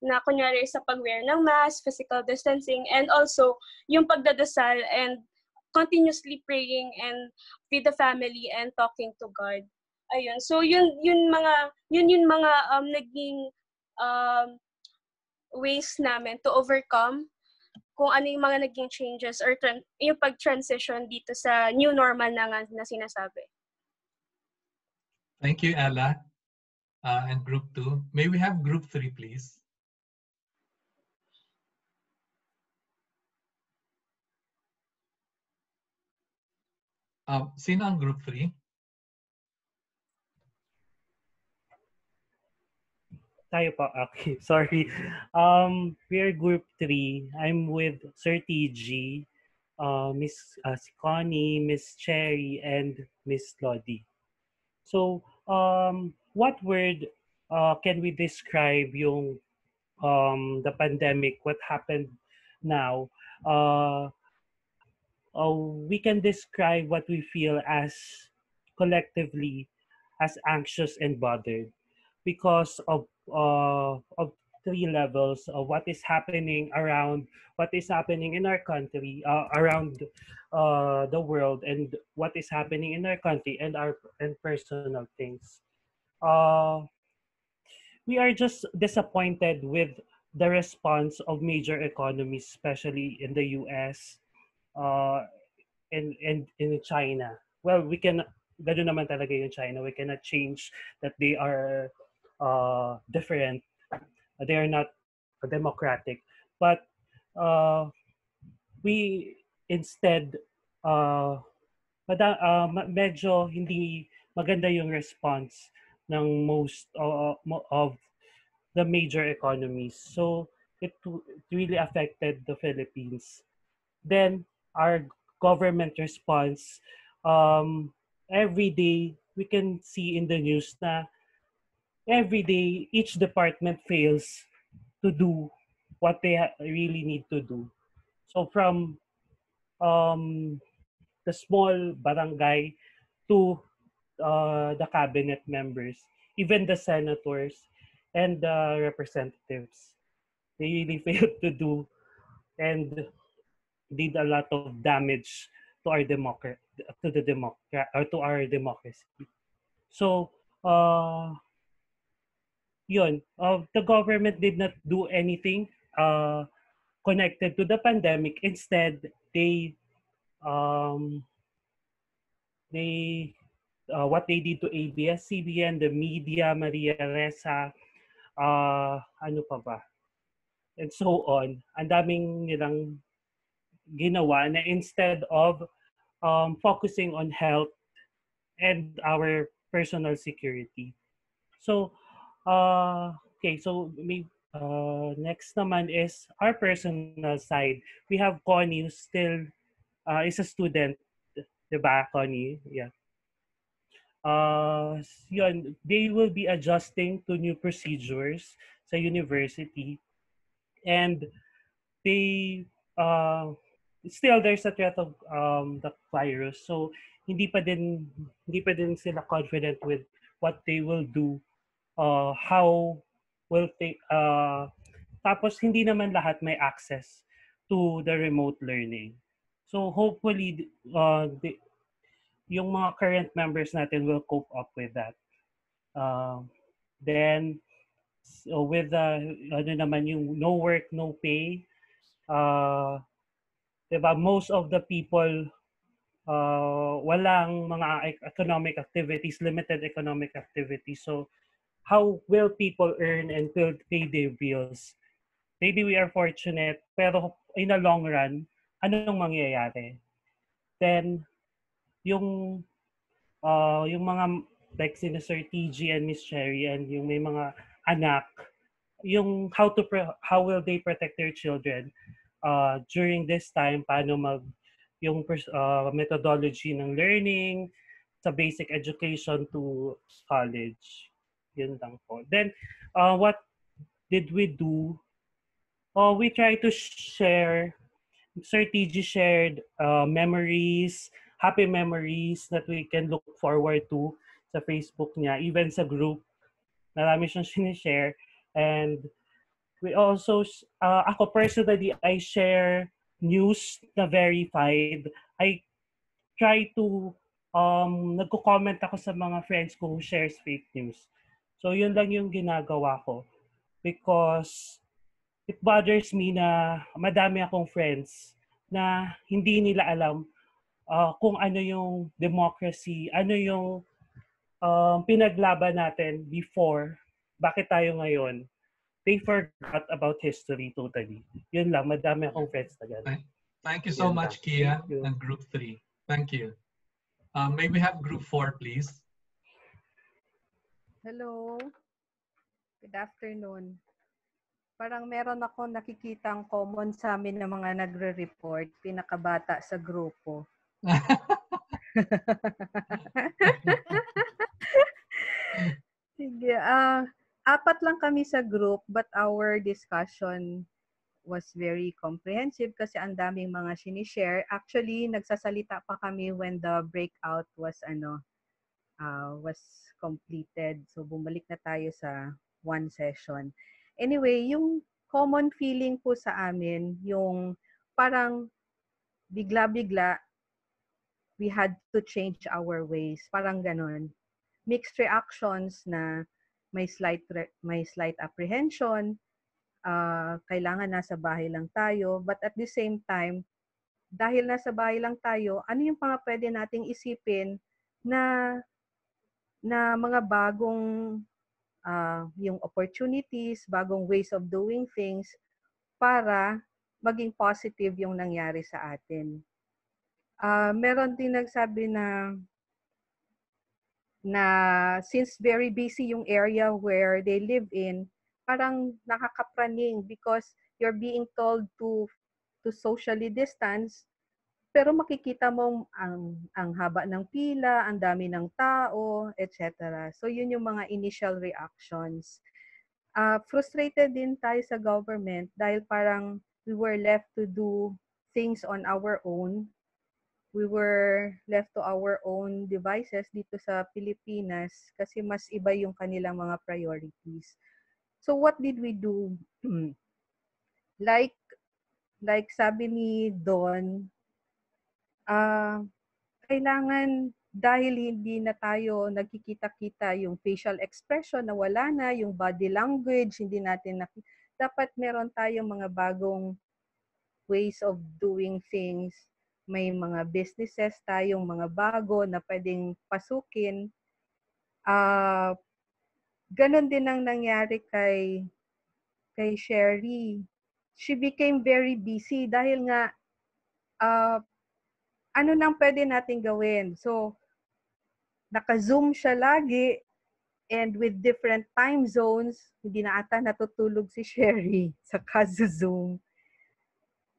L: na kunyari sa pag-wear ng mask, physical distancing, and also yung pagdadasal and continuously praying and with the family and talking to God. Ayun. So yun yun mga yun yun mga um naging um ways namin to overcome kung ano yung mga naging changes or tran- yung pag-transition dito sa new normal na nga na sinasabi.
C: Thank you, Ella. Uh, and group two. May we have group three, please? Uh, sino ang group three?
M: Tayo pa. Okay, sorry. Um, we're group 3. I'm with Sir TG, uh, Miss uh, si Connie, Miss Cherry, and Miss Lodi. So, um, what word uh, can we describe yung um, the pandemic, what happened now? Uh, uh, we can describe what we feel as collectively as anxious and bothered because of uh, of three levels of what is happening around what is happening in our country uh, around uh, the world and what is happening in our country and our and personal things. Uh, we are just disappointed with the response of major economies especially in the US uh, and, and in China. Well we can gano'n naman talaga yung China. We cannot change that they are uh, different. They are not democratic, but uh, we instead uh, mada, uh, medyo hindi maganda yung response ng most uh, of the major economies. So it, it really affected the Philippines. Then our government response, um, every day we can see in the news na every day each department fails to do what they really need to do. So from um, the small barangay to uh, the cabinet members, even the senators and the representatives, they really failed to do and did a lot of damage to our democracy, to the democrat, or to our democracy. So, uh, yun, uh, the government did not do anything uh, connected to the pandemic. Instead, they um, they uh, what they did to ABS-CBN, the media, Maria Ressa, uh, ano pa ba? And so on. Ang daming nilang ginawa na instead of um, focusing on health and our personal security. So, uh, okay, so may, uh, next naman is our personal side. We have Connie who still uh, is a student. Diba, Connie? Yeah. Uh, yun, they will be adjusting to new procedures sa university. And they, uh, still there's a threat of um, the virus. So, hindi pa din hindi pa din sila confident with what they will do uh, how will they uh, tapos hindi naman lahat may access to the remote learning so hopefully uh, the, yung mga current members natin will cope up with that uh, then so with the ano naman yung no work no pay uh, diba most of the people uh, walang mga e- economic activities, limited economic activities. So, how will people earn and will pay their bills? Maybe we are fortunate, pero in the long run, anong mangyayari? Then, yung uh, yung mga like si Sir TG and Miss Cherry and yung may mga anak, yung how to how will they protect their children uh, during this time, paano mag yung uh, methodology ng learning sa basic education to college. Yun lang po. Then, uh, what did we do? Uh, we try to share, Sir TG shared uh, memories, happy memories that we can look forward to sa Facebook niya, even sa group. Marami siyang sinishare. And we also, uh, ako personally, I share news na verified, I try to, um, nagko-comment ako sa mga friends ko who shares fake news. So, yun lang yung ginagawa ko. Because it bothers me na madami akong friends na hindi nila alam uh, kung ano yung democracy, ano yung um, pinaglaban natin before, bakit tayo ngayon they forgot about history totally. Yun lang, madami akong friends na gano'n.
F: Thank you so
M: Yun
F: much,
M: lang.
F: Kia, and Group 3. Thank you. Um, may we have Group 4, please?
I: Hello. Good afternoon. Parang meron ako nakikitang common sa amin ng mga nagre-report, pinakabata sa grupo. Sige, ah apat lang kami sa group but our discussion was very comprehensive kasi ang daming mga sinishare. Actually, nagsasalita pa kami when the breakout was ano uh, was completed. So bumalik na tayo sa one session. Anyway, yung common feeling po sa amin, yung parang bigla-bigla we had to change our ways. Parang ganon. Mixed reactions na may slight re- may slight apprehension, uh, kailangan nasa bahay lang tayo, but at the same time, dahil nasa bahay lang tayo, ano yung mga pwede nating isipin na na mga bagong uh, yung opportunities, bagong ways of doing things para maging positive yung nangyari sa atin. Uh, meron din nagsabi na na since very busy yung area where they live in, parang nakakapraning because you're being told to to socially distance pero makikita mo ang ang haba ng pila, ang dami ng tao, etc. So yun yung mga initial reactions. Uh, frustrated din tayo sa government dahil parang we were left to do things on our own. We were left to our own devices dito sa Pilipinas kasi mas iba yung kanilang mga priorities. So what did we do? like like sabi ni Don, uh, kailangan dahil hindi na tayo nagkikita-kita yung facial expression na wala na, yung body language, hindi natin nakita. Dapat meron tayong mga bagong ways of doing things. May mga businesses tayong mga bago na pwedeng pasukin. Uh, ganon din ang nangyari kay kay Sherry. She became very busy dahil nga uh, ano nang pwede natin gawin? So, naka-zoom siya lagi and with different time zones, hindi na ata natutulog si Sherry sa Kazu-Zoom.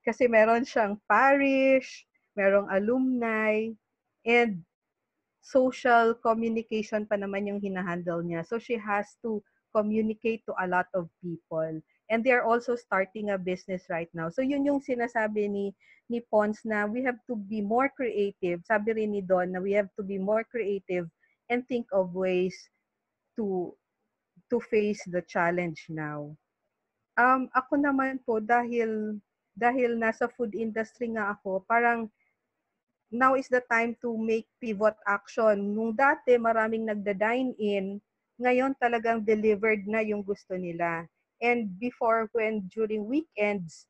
I: Kasi meron siyang parish, merong alumni, and social communication pa naman yung hinahandle niya. So she has to communicate to a lot of people and they are also starting a business right now. So yun yung sinasabi ni ni Pons na we have to be more creative. Sabi rin ni Don na we have to be more creative and think of ways to to face the challenge now. Um ako naman po dahil dahil nasa food industry nga ako, parang now is the time to make pivot action. Nung dati maraming nagda-dine in, ngayon talagang delivered na yung gusto nila. And before, when during weekends,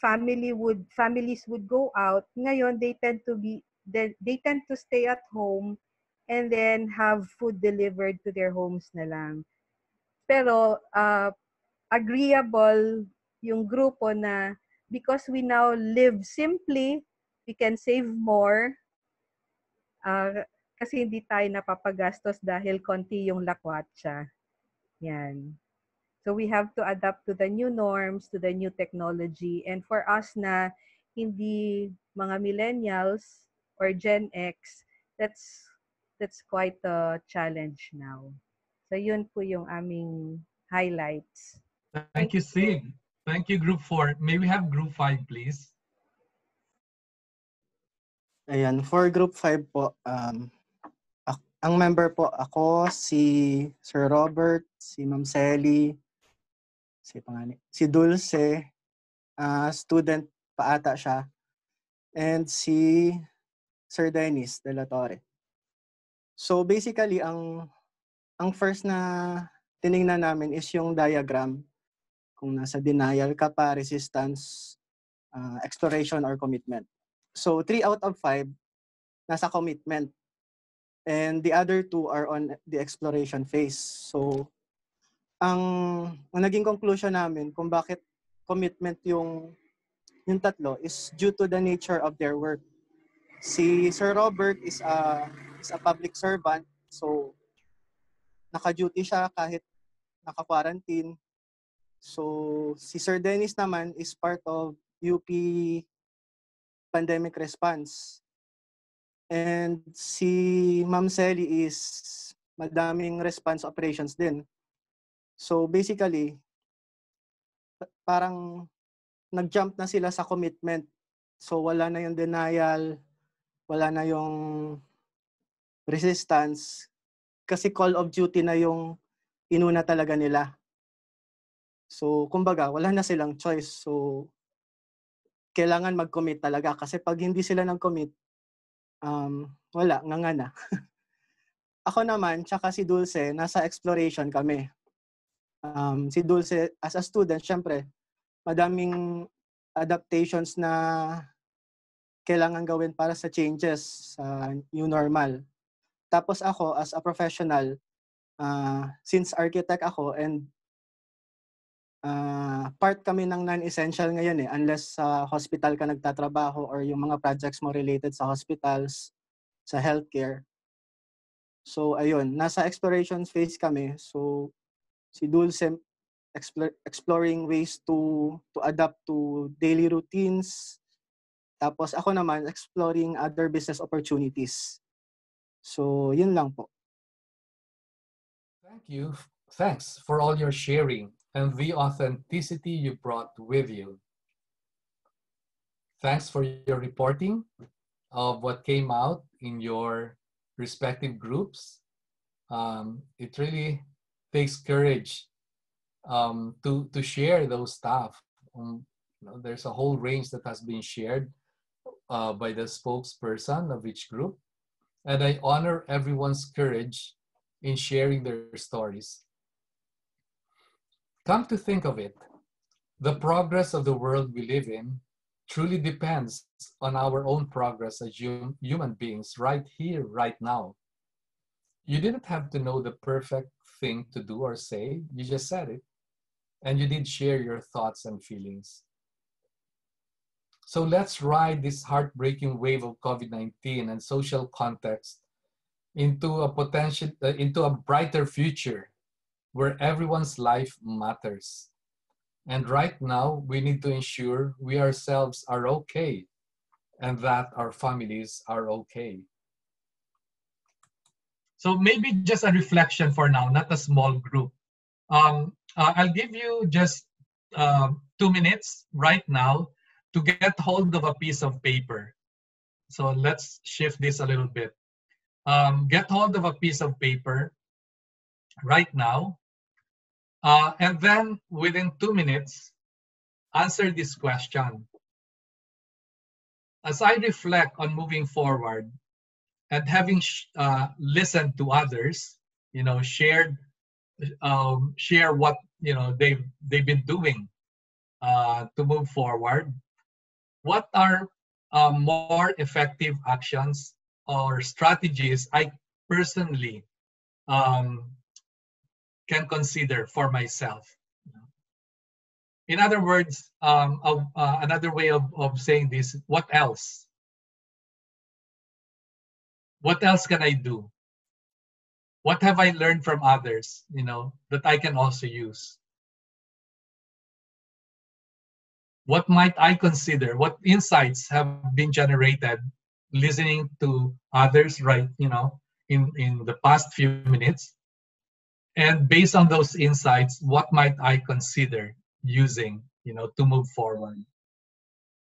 I: family would families would go out. Ngayon, they tend to be they, they tend to stay at home and then have food delivered to their homes na lang. Pero uh, agreeable yung grupo na because we now live simply, we can save more. Uh, kasi hindi tayo napapagastos dahil konti yung lakwatsa. Yan. So we have to adapt to the new norms, to the new technology. And for us na hindi mga millennials or Gen X, that's that's quite a challenge now. So yun po yung aming highlights.
F: Thank you, Sid. Thank you, Group 4. May we have Group 5, please?
N: Ayan, for Group 5 po, um, ang member po ako, si Sir Robert, si Ma'am Sally, si pangani, si Dulce, uh, student pa ata siya, and si Sir Dennis de la Torre. So basically, ang ang first na tiningnan namin is yung diagram kung nasa denial ka pa, resistance, uh, exploration, or commitment. So three out of five nasa commitment. And the other two are on the exploration phase. So ang, ang naging conclusion namin kung bakit commitment yung yung tatlo is due to the nature of their work. Si Sir Robert is a is a public servant so naka-duty siya kahit naka-quarantine. So si Sir Dennis naman is part of UP pandemic response. And si Ma'am Sally is madaming response operations din. So basically, parang nag-jump na sila sa commitment. So wala na yung denial, wala na yung resistance kasi call of duty na yung inuna talaga nila. So kumbaga, wala na silang choice. So kailangan mag-commit talaga kasi pag hindi sila nag-commit, um, wala, nga nga na. Ako naman, tsaka si Dulce, nasa exploration kami um, si Dulce, as a student, syempre, madaming adaptations na kailangan gawin para sa changes sa new normal. Tapos ako, as a professional, uh, since architect ako and uh, part kami ng non-essential ngayon eh, unless sa hospital ka nagtatrabaho or yung mga projects mo related sa hospitals, sa healthcare. So ayun, nasa exploration phase kami. So si Dulce explore, exploring ways to to adapt to daily routines. Tapos ako naman exploring other business opportunities. So, yun lang po.
O: Thank you. Thanks for all your sharing and the authenticity you brought with you. Thanks for your reporting of what came out in your respective groups. Um, it really takes courage um, to, to share those stuff. Um, you know, there's a whole range that has been shared uh, by the spokesperson of each group. And I honor everyone's courage in sharing their stories. Come to think of it, the progress of the world we live in truly depends on our own progress as hum- human beings right here, right now. You didn't have to know the perfect thing to do or say, you just said it. And you did share your thoughts and feelings. So let's ride this heartbreaking wave of COVID-19 and social context into a potential uh, into a brighter future where everyone's life matters. And right now, we need to ensure we ourselves are okay and that our families are okay.
C: So maybe just a reflection for now, not a small group. Um, uh, I'll give you just uh, two minutes right now to get hold of a piece of paper. So let's shift this a little bit. Um, get hold of a piece of paper right now. Uh, and then within two minutes, answer this question. As I reflect on moving forward and having uh, listened to others, you know, shared, um, share what you know they've they've been doing uh, to move forward. What are uh, more effective actions or strategies I personally um, can consider for myself. In other words, um, uh, another way of, of saying this, what else? What else can I do? What have I learned from others, you know, that I can also use? What might I consider? What insights have been generated listening to others right you know in in the past few minutes and based on those insights what might i consider using you know to move forward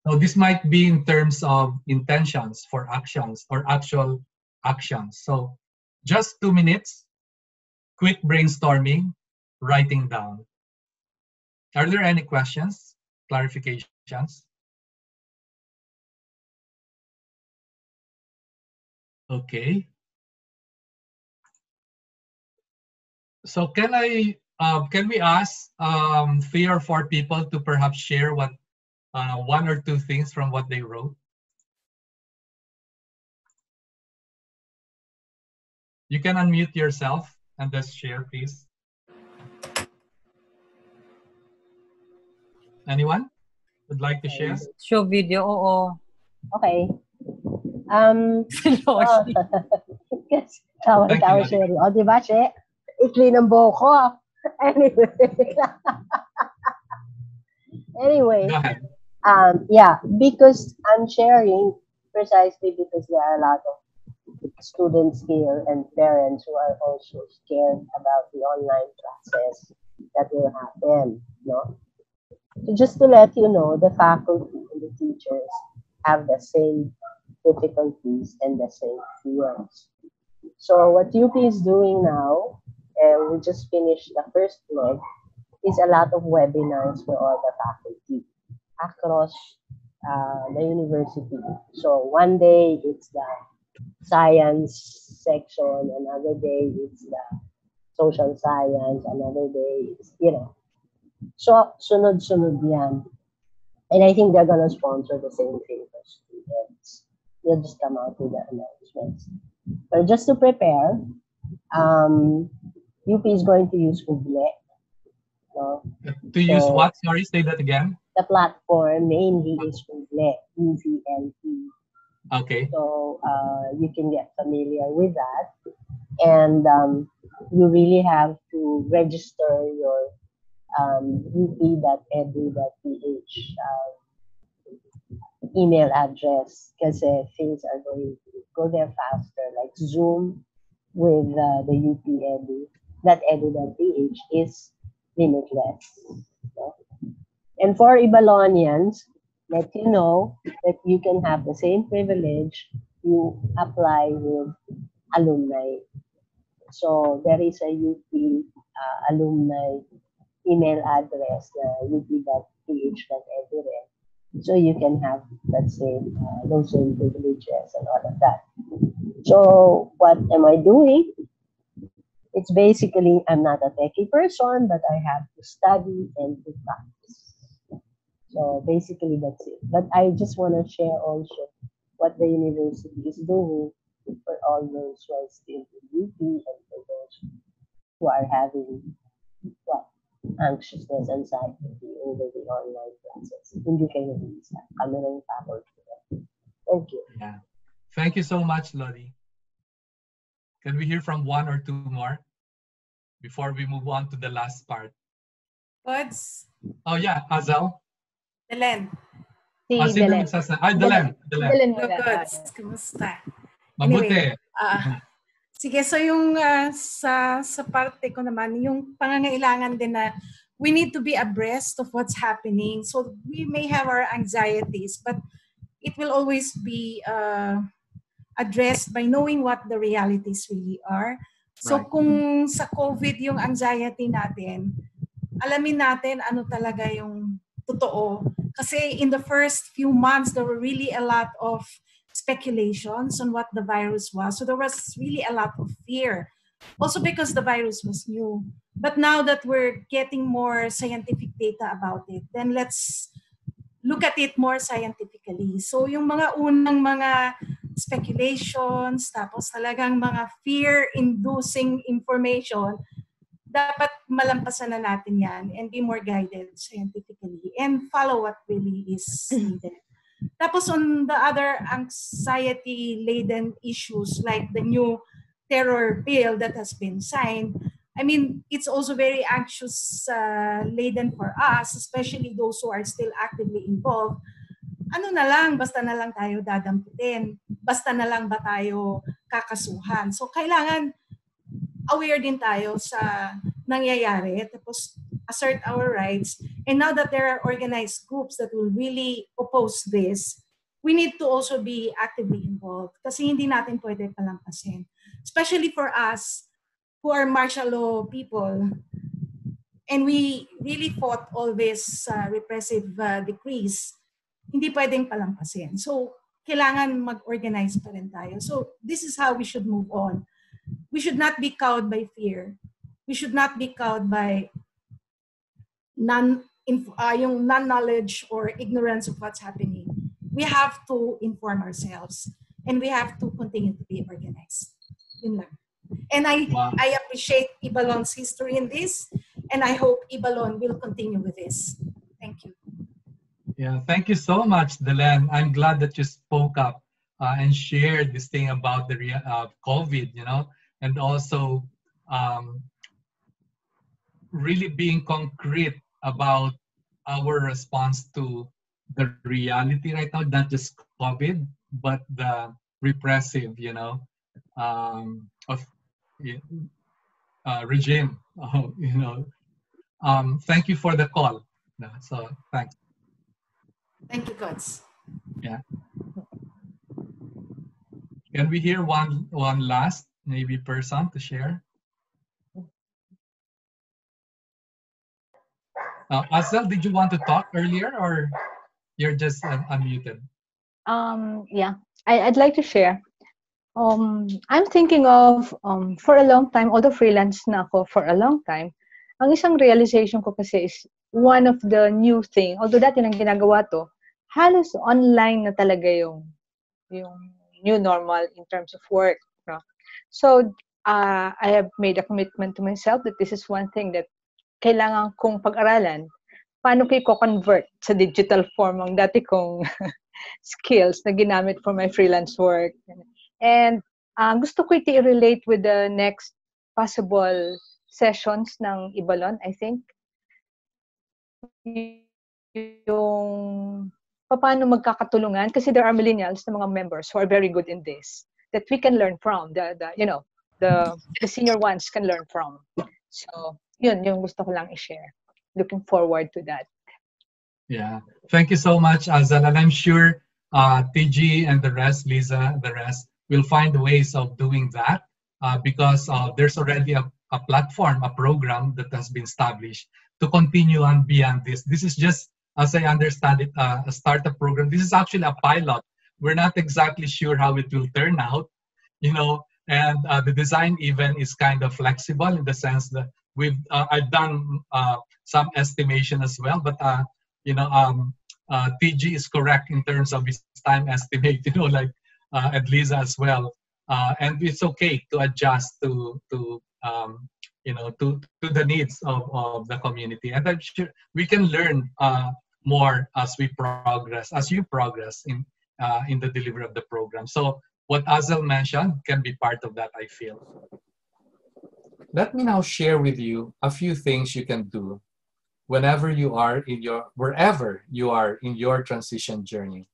C: Now, this might be in terms of intentions for actions or actual actions so just two minutes quick brainstorming writing down are there any questions clarifications Okay. So can I, um, can we ask um, three or four people to perhaps share what uh, one or two things from what they wrote? You can unmute yourself and just share, please. Anyone would like to share?
B: Show video, oo.
P: Okay. Um, oh, yes. Tawa
C: Thank you,
P: tawa
C: Mari.
P: Sherry. O, di ba, She? Ikli ng buhok ko. Anyway. anyway, um, yeah, because I'm sharing precisely because there are a lot of students here and parents who are also scared about the online classes that will happen, no? So just to let you know, the faculty and the teachers have the same difficulties and the same fears. So what UP is doing now, and we just finished the first leg, is a lot of webinars for all the faculty across uh, the university. So one day it's the science section, another day it's the social science, another day it's, you know. So, sunod-sunod yan. And I think they're gonna sponsor the same thing for students. They'll just come out with the announcements. But just to prepare, um, UP is going to use Google. No?
C: To use
P: So-
C: what? Sorry, say that again.
P: The platform mainly is Google, U-V-L-E.
C: Okay.
P: So uh, you can get familiar with that. And um, you really have to register your um, up.edu.ph um, email address kasi things are going to go there faster. Like Zoom with uh, the UP Edu, that edu.ph is limitless. So, and for Ibalonians, let you know that you can have the same privilege you apply with alumni. So there is a UP uh, alumni email address, uh, up.ph.edu. So you can have that same, uh, those same privileges and all of that. So what am I doing? It's basically, I'm not a techie person, but I have to study and to practice. So basically that's it. But I just want to share also what the university is doing for all those who are still in UP and for those who are having what anxiousness, anxiety over the online classes. Hindi kayo isa. Kami rin faculty. Thank you.
F: Yeah. Thank you so much, Lodi. Can we hear from one or two more before we move on to the last part?
Q: Buds,
F: Oh yeah, Azel.
Q: Delen.
H: Si
F: Ah, sino
H: Delen.
F: magsasa- Ay, Delen. Delen.
H: Delen.
Q: Buds. Kumusta?
F: Mabuti.
Q: Anyway, ah, sige, so yung ah, sa, sa parte ko naman, yung pangangailangan din na we need to be abreast of what's happening. So we may have our anxieties, but it will always be uh, addressed by knowing what the realities really are. So
F: Right.
Q: kung sa COVID yung anxiety natin, alamin natin ano talaga yung totoo. Kasi in the first few months, there were really a lot of speculations on what the virus was. So there was really a lot of fear. Also because the virus was new. But now that we're getting more scientific data about it, then let's look at it more scientifically. So yung mga unang mga speculations, tapos talagang mga fear-inducing information, dapat malampasan na natin yan and be more guided scientifically and follow what really is needed. Tapos on the other anxiety-laden issues like the new terror bill that has been signed, I mean, it's also very anxious uh, laden for us, especially those who are still actively involved. Ano na lang, basta na lang tayo dadamputin. Basta na lang ba tayo kakasuhan. So kailangan aware din tayo sa nangyayari. Tapos assert our rights. And now that there are organized groups that will really oppose this, we need to also be actively involved kasi hindi natin pwede palampasin. Especially for us who are martial law people. And we really fought all these uh, repressive uh, decrees. Hindi pwedeng palampasin. So, kailangan mag-organize pa rin tayo. So, this is how we should move on. We should not be cowed by fear. We should not be cowed by non uh, yung non-knowledge or ignorance of what's happening. We have to inform ourselves and we have to continue to be organized. Yun lang. And I, I appreciate Ibalon's history in this and I hope Ibalon will continue with this. Thank you.
F: Yeah, thank you so much, Delen. I'm glad that you spoke up uh, and shared this thing about the uh, COVID, you know, and also um, really being concrete about our response to the reality right now, not just COVID, but the repressive, you know, um, of uh, regime. Oh, you know, um, thank you for the call. So thanks.
Q: Thank you, Gods.
F: Yeah. Can we hear one one last maybe person to share? Uh, Asel, did you want to talk earlier or you're just uh, unmuted?
H: Um, yeah, I, I'd like to share. Um, I'm thinking of, um, for a long time, although freelance na ako for a long time, ang isang realization ko kasi is one of the new thing, although dati nang ginagawa to, halos online na talaga yung, yung new normal in terms of work. No? So, uh, I have made a commitment to myself that this is one thing that kailangan kong pag-aralan. Paano ko i-convert sa digital form ang dati kong skills na ginamit for my freelance work. And uh, gusto ko ito i-relate with the next possible sessions ng Ibalon, I think. yung paano magkakatulungan kasi there are millennials na mga members who are very good in this that we can learn from the, the you know the the senior ones can learn from so yun yung gusto ko lang i-share looking forward to that
F: Yeah, thank you so much, Azal. And I'm sure uh, TG and the rest, Lisa, the rest, will find ways of doing that uh, because uh, there's already a, a platform, a program that has been established to continue on beyond this. This is just, as I understand it, uh, a startup program. This is actually a pilot. We're not exactly sure how it will turn out, you know, and uh, the design even is kind of flexible in the sense that we've, uh, I've done uh, some estimation as well, but uh, you know, um, uh, TG is correct in terms of his time estimate, you know, like, and Liza as well. And it's okay to adjust to, to um, you know, to, to the needs of, of the community. And I'm sure we can learn uh, more as we progress, as you progress in, uh, in the delivery of the program. So what Azel mentioned can be part of that, I feel.
C: Let me now share with you a few things you can do whenever you are in your wherever you are in your transition journey.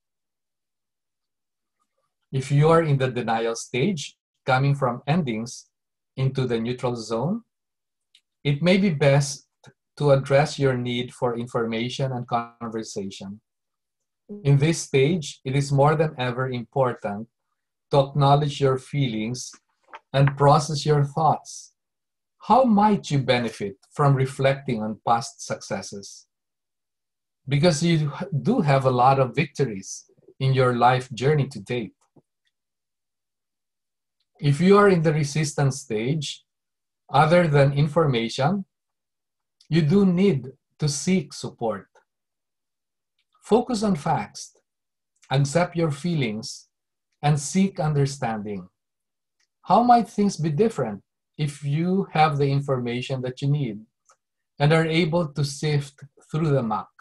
C: If you are in the denial stage, coming from endings into the neutral zone, it may be best to address your need for information and conversation. In this stage, it is more than ever important to acknowledge your feelings and process your thoughts how might you benefit from reflecting on past successes? Because you do have a lot of victories in your life journey to date. If you are in the resistance stage, other than information, you do need to seek support. Focus on facts, accept your feelings, and seek understanding. How might things be different if you have the information that you need and are able to sift through the muck.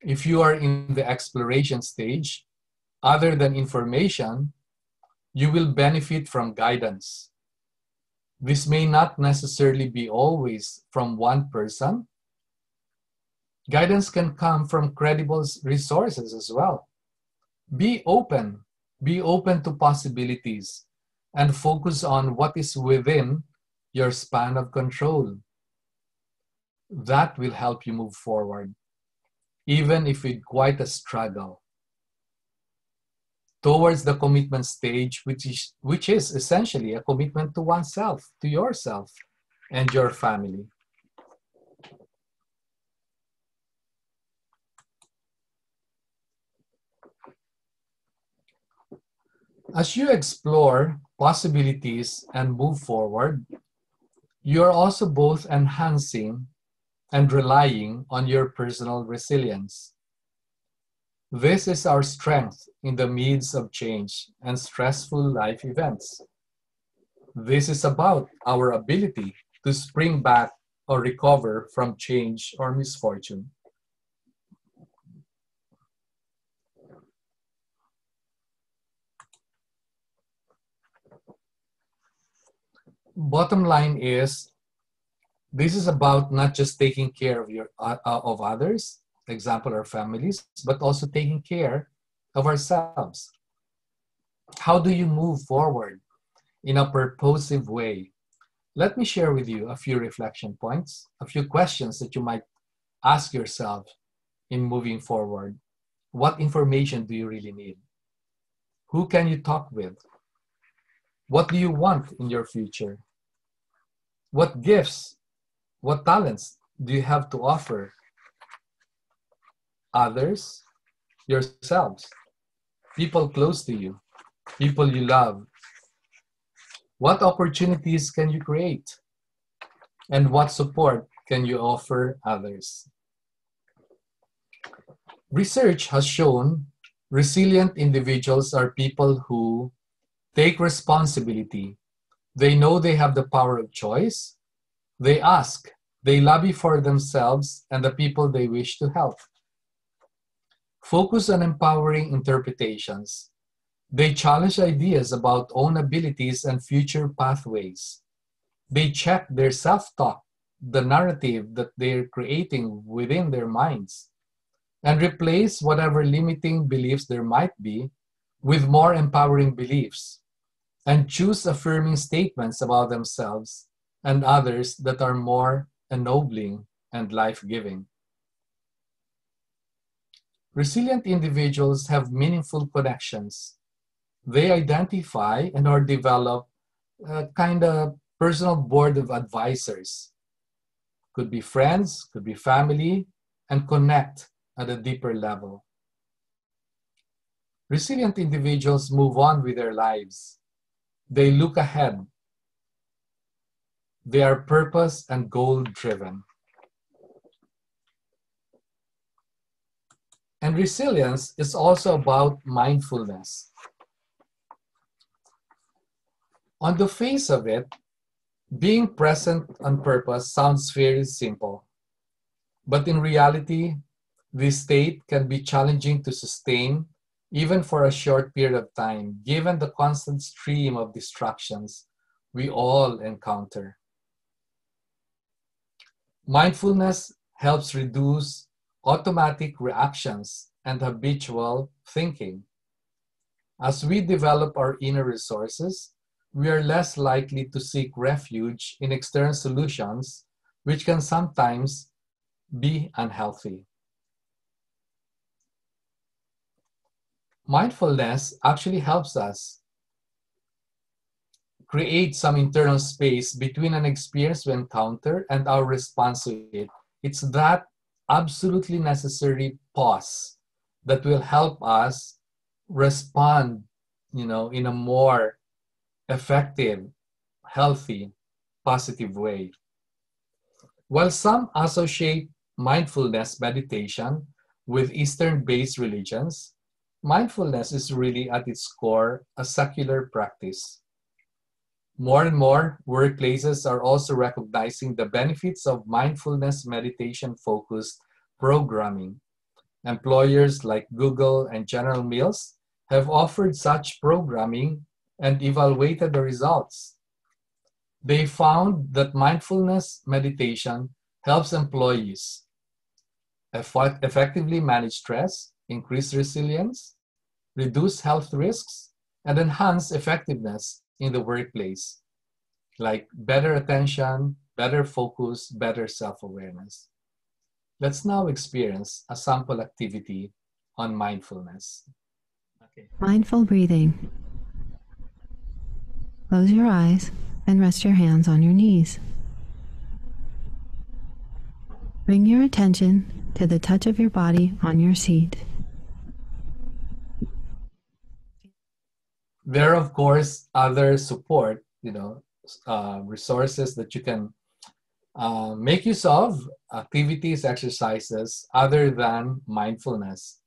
C: If you are in the exploration stage, other than information, you will benefit from guidance. This may not necessarily be always from one person. Guidance can come from credible resources as well. Be open be open to possibilities and focus on what is within your span of control. That will help you move forward, even if it's quite a struggle. Towards the commitment stage, which is, which is essentially a commitment to oneself, to yourself, and your family. As you explore possibilities and move forward, you're also both enhancing and relying on your personal resilience. This is our strength in the midst of change and stressful life events. This is about our ability to spring back or recover from change or misfortune. bottom line is this is about not just taking care of your uh, uh, of others example our families but also taking care of ourselves. How do you move forward in a purposive way? Let me share with you a few reflection points a few questions that you might ask yourself in moving forward. What information do you really need? Who can you talk with? What do you want in your future? What gifts, what talents do you have to offer others, yourselves, people close to you, people you love? What opportunities can you create? And what support can you offer others? Research has shown resilient individuals are people who take responsibility. They know they have the power of choice. They ask, they lobby for themselves and the people they wish to help. Focus on empowering interpretations. They challenge ideas about own abilities and future pathways. They check their self talk the narrative that they're creating within their minds and replace whatever limiting beliefs there might be with more empowering beliefs and choose affirming statements about themselves and others that are more ennobling and life giving. Resilient individuals have meaningful connections. They identify and or develop a kind of personal board of advisors. Could be friends, could be family, and connect at a deeper level. Resilient individuals move on with their lives. They look ahead. They are purpose and goal driven. And resilience is also about mindfulness. On the face of it, being present on purpose sounds very simple. But in reality, this state can be challenging to sustain even for a short period of time, given the constant stream of distractions we all encounter. Mindfulness helps reduce automatic reactions and habitual thinking. As we develop our inner resources, we are less likely to seek refuge in external solutions, which can sometimes be unhealthy. Mindfulness actually helps us create some internal space between an experience we encounter and our response to it. It's that absolutely necessary pause that will help us respond, you know, in a more effective, healthy, positive way. While some associate mindfulness meditation with Eastern based religions, mindfulness is really at its core a secular practice. More and more workplaces are also recognizing the benefits of mindfulness meditation focused programming. Employers like Google and General Mills have offered such programming and evaluated the results. They found that mindfulness meditation helps employees effectively manage stress, increase resilience, reduce health risks, and enhance effectiveness in the workplace, like better attention, better focus, better self-awareness. Let's now experience a sample activity on mindfulness.
R: Okay. Mindful breathing. Close your eyes and rest your hands on your knees. Bring your attention to the touch of your body on your seat.
C: There are, of course, other support, you know, uh, resources that you can uh, make use of, activities, exercises, other than mindfulness.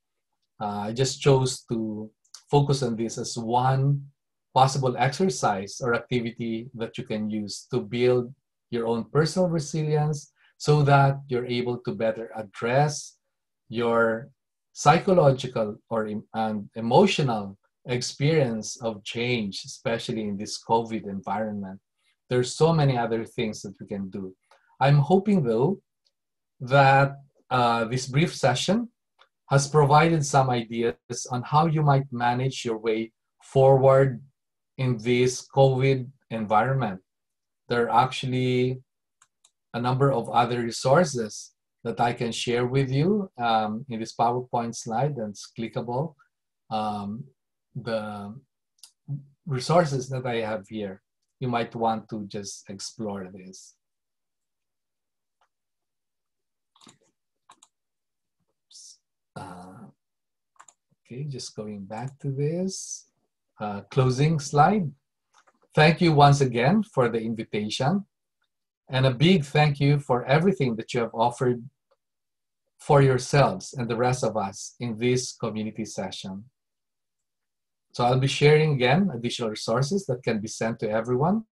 C: Uh, I just chose to focus on this as one possible exercise or activity that you can use to build your own personal resilience so that you're able to better address your psychological or and emotional experience of change, especially in this COVID environment. There's so many other things that we can do. I'm hoping, though, that uh, this brief session has provided some ideas on how you might manage your way forward in this COVID environment. There are actually a number of other resources that I can share with you um, in this PowerPoint slide that's clickable. Um, the resources that I have here, you might want to just explore this. Uh, okay, just going back to this. Uh, closing slide. Thank you once again for the invitation. And a big thank you for everything that you have offered for yourselves and the rest of us in this community session. So I'll be sharing again additional resources that can be sent to everyone.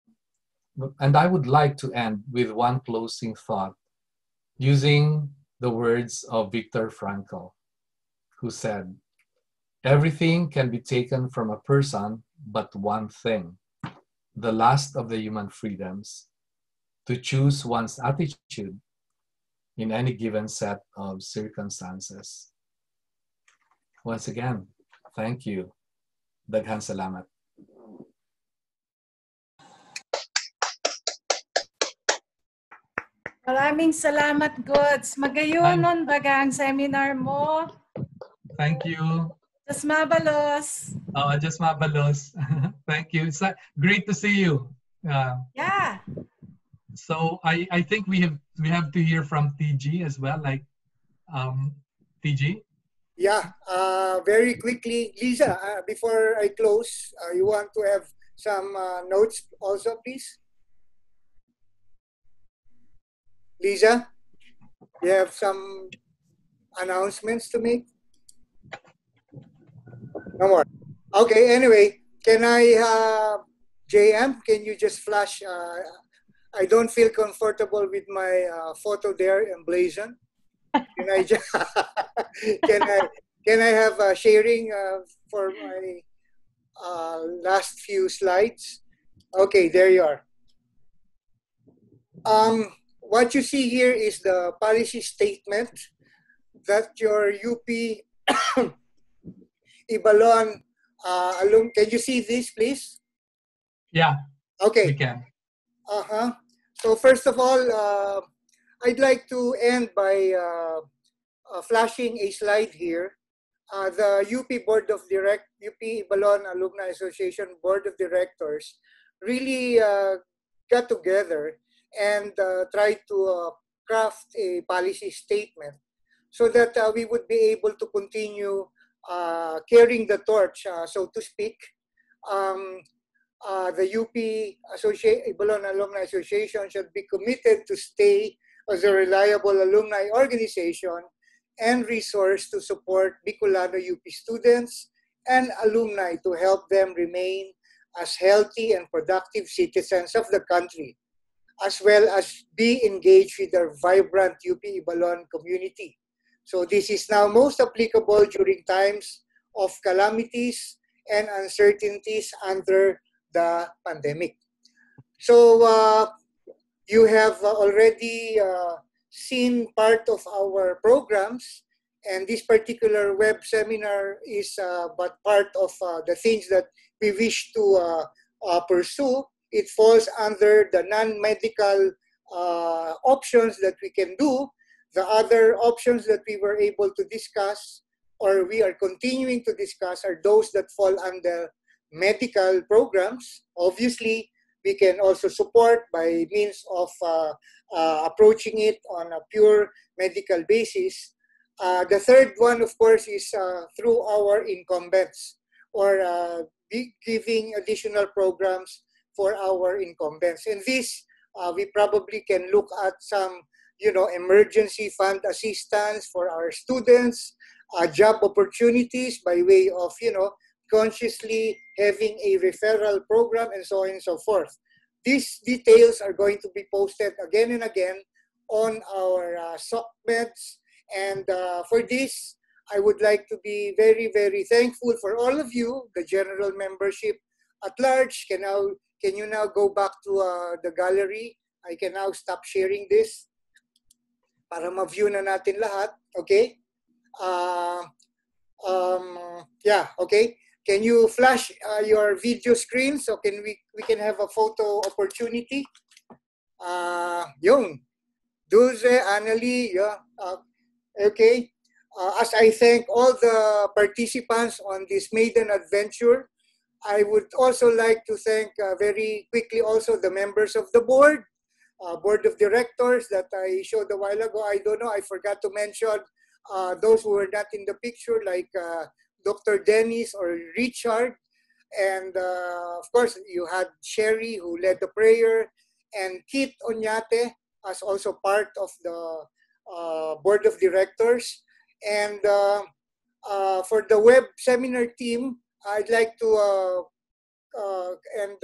C: And I would like to end with one closing thought using the words of Viktor Frankl, who said, Everything can be taken from a person but one thing, the last of the human freedoms, to choose one's attitude in any given set of circumstances. Once again, thank you. Daghan salamat.
Q: Maraming salamat, Goods. Magayon nun baga ang seminar mo.
F: Thank you.
Q: Just mabalos.
F: Uh, just mabalos. Thank you. It's great to see you. Uh,
Q: Yeah.
F: so I, I think we have we have to hear from TG as well. Like um, TG.
E: Yeah, uh, very quickly, Liza, uh, before I close, uh, you want to have some uh, notes also, please? Liza, you have some announcements to make? No more. Okay, anyway, can I, JM, can you just flash? Uh, I don't feel comfortable with my uh, photo there emblazoned. Can I just, can I can I have a sharing uh, for my uh, last few slides? Okay, there you are. Um, what you see here is the policy statement that your UP Ibalon uh, alum. Can you see this, please?
F: Yeah.
E: Okay.
F: We can.
E: Uh-huh. So first of all, uh, I'd like to end by uh, uh, flashing a slide here. Uh, the UP Board of Direct UP Ibalon Alumni Association Board of Directors really uh, got together and tried to craft a policy statement so that we would be able to continue carrying the torch, so to speak. Um, uh, the UP Associ- Balon Alumni Association should be committed to stay as a reliable alumni organization and resource to support Bicolano UP students and alumni to help them remain as healthy and productive citizens of the country, as well as be engaged with their vibrant UP Ibalon community. So this is now most applicable during times of calamities and uncertainties under the pandemic. So uh, you have already uh, seen part of our programs and this particular web seminar is uh, but part of uh, the things that we wish to pursue. It falls under the non-medical options that we can do. The other options that we were able to discuss or we are continuing to discuss are those that fall under medical programs. Obviously, we can also support by means of uh, uh, approaching it on a pure medical basis. Uh, the third one, of course, is through our incumbents or giving additional programs for our incumbents. And this, we probably can look at some, you know, emergency fund assistance for our students, uh, job opportunities by way of, you know, consciously having a referral program and so on and so forth. These details are going to be posted again and again on our uh. And uh, for this, I would like to be very, very thankful for all of you, the general membership at large. Can now, can you now go back to uh, the gallery? I can now stop sharing this para ma-view na natin lahat. Okay? Uh, um, yeah, okay. Can you flash uh, your video screen so can we we can have a photo opportunity? Uh, yung Dulce, Annalie, yeah, uh, okay. Uh, as I thank all the participants on this maiden adventure, I would also like to thank uh, very quickly also the members of the board, uh, board of directors that I showed a while ago. I don't know, I forgot to mention uh, those who were not in the picture, like uh, Dr. Dennis or Richard. And uh, of course, you had Sherry who led the prayer, and Kit Onyate as also part of the uh, board of directors. And uh, uh, for the web seminar team, I'd like to, uh, and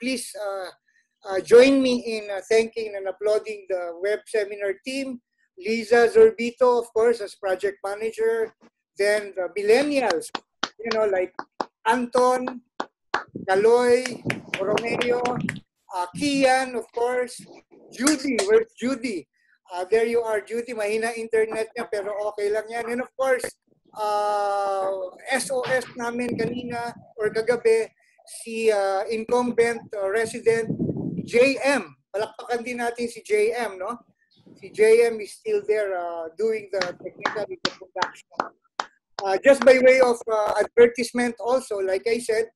E: please join me in thanking and applauding the web seminar team. Liza Zurbito, of course, as project manager. Then the millennials, you know, like Anton, Kaloy, Romeo, uh, Kian, of course, Judy, where's Judy? Uh, there you are, Judy. Mahina internet niya, pero okay lang yan. And of course, uh, SOS namin kanina or kagabi, si uh, incumbent uh, resident JM. Palakpakan din natin si JM, no? Si JM is still there uh, doing the technical production. Uh, just by way of uh, advertisement also, like I said,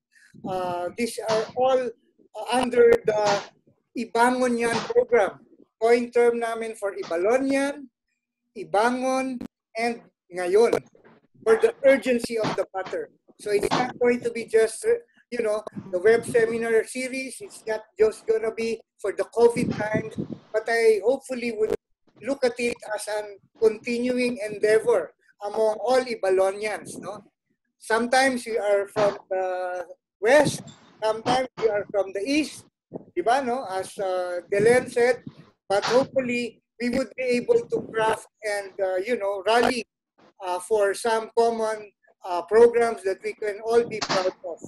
E: uh, these are all under the Ibangon Yan program. Coin term namin for Ibalon Yan, Ibangon, and Ngayon for the urgency of the matter. So it's not going to be just, uh, you know, the web seminar series. It's not just going to be for the COVID times, but I hopefully would look at it as an continuing endeavor among all Ibalonians. No? Sometimes we are from the west, sometimes we are from the east, diba, no? as uh, Delen said, but hopefully we would be able to craft and, uh, you know, rally uh, for some common uh, programs that we can all be proud of.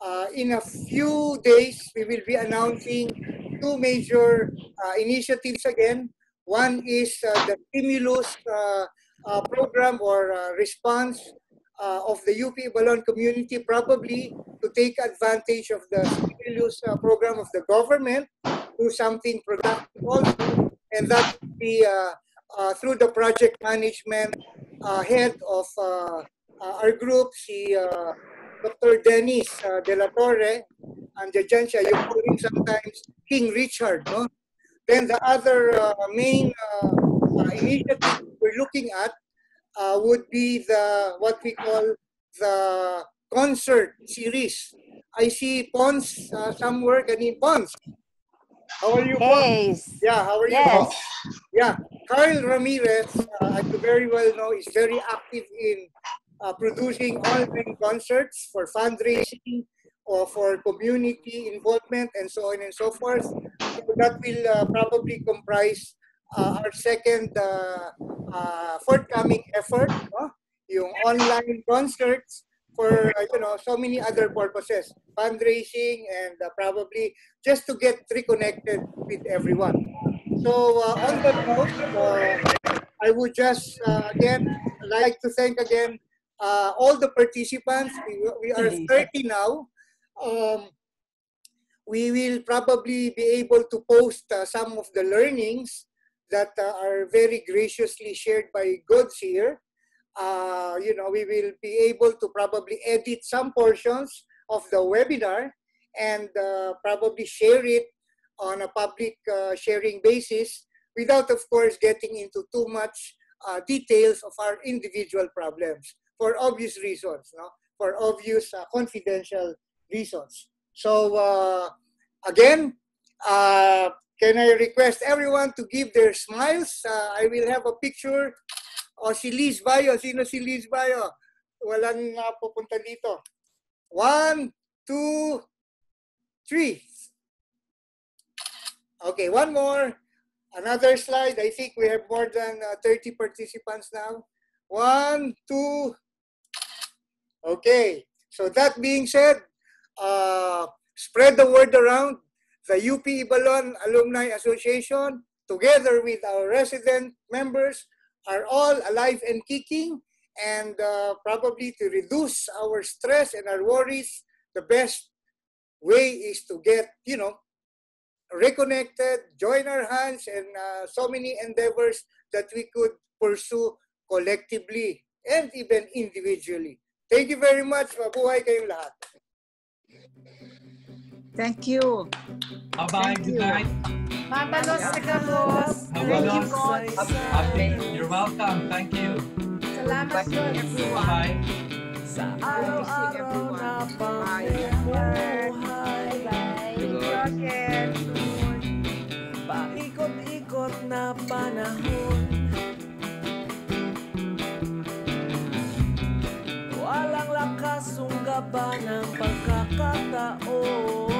E: Uh, in a few days, we will be announcing two major uh, initiatives again. One is uh, the stimulus uh, uh, program or uh, response uh, of the UP Ibalon community, probably to take advantage of the stimulus uh, program of the government, do something productive also, and that would be uh, uh, through the project management head of our group, si Dr. Dennis uh, De La Torre, siya, yung po rin sometimes King Richard, no? Then the other main initiative we're looking at uh, would be the what we call the concert series. I see Pons uh, somewhere. Kanin Pons. How are you, Pons? Yeah, how are you?
S: Yes.
E: Pons? Yeah, Karl Ramirez, uh, as you very well know, is very active in uh, producing online concerts for fundraising or for community involvement and so on and so forth. So that will uh, probably comprise uh, our second uh, uh, forthcoming effort, no? yung online concerts for uh, you know so many other purposes, fundraising and uh, probably just to get reconnected with everyone. So uh, on that note, I would just uh, again like to thank again uh, all the participants. We, we are 30 now. Um, we will probably be able to post uh, some of the learnings that uh, are very graciously shared by Gods here. Uh, you know, we will be able to probably edit some portions of the webinar and uh, probably share it on a public uh, sharing basis without, of course, getting into too much uh, details of our individual problems for obvious reasons, no? for obvious uh, confidential reasons. So again, can I request everyone to give their smiles? Uh, I will have a picture. O si Liz Bayo. Sino si Liz Bayo? Walang uh, pupunta dito. One, two, three. Okay, one more. Another slide. I think we have more than uh, 30 participants now. One, two. Okay. So that being said, uh, spread the word around. The UP Ibalon Alumni Association, together with our resident members, are all alive and kicking. And uh, probably to reduce our stress and our worries, the best way is to get, you know, reconnected, join our hands, and uh, so many endeavors that we could pursue collectively and even individually. Thank you very much. Mabuhay kayong lahat.
S: Thank you.
F: Bye-bye. Good night.
Q: Mabalos ka, boss. Thank you,
F: Mabalos.
Q: boss.
F: Happy. You're welcome. Thank you.
Q: Salamat po, everyone.
F: Bye-bye.
A: Sa araw-araw na pamumuhay Paikot-ikot na panahon Walang lakas, sunggaban ng pagkakataon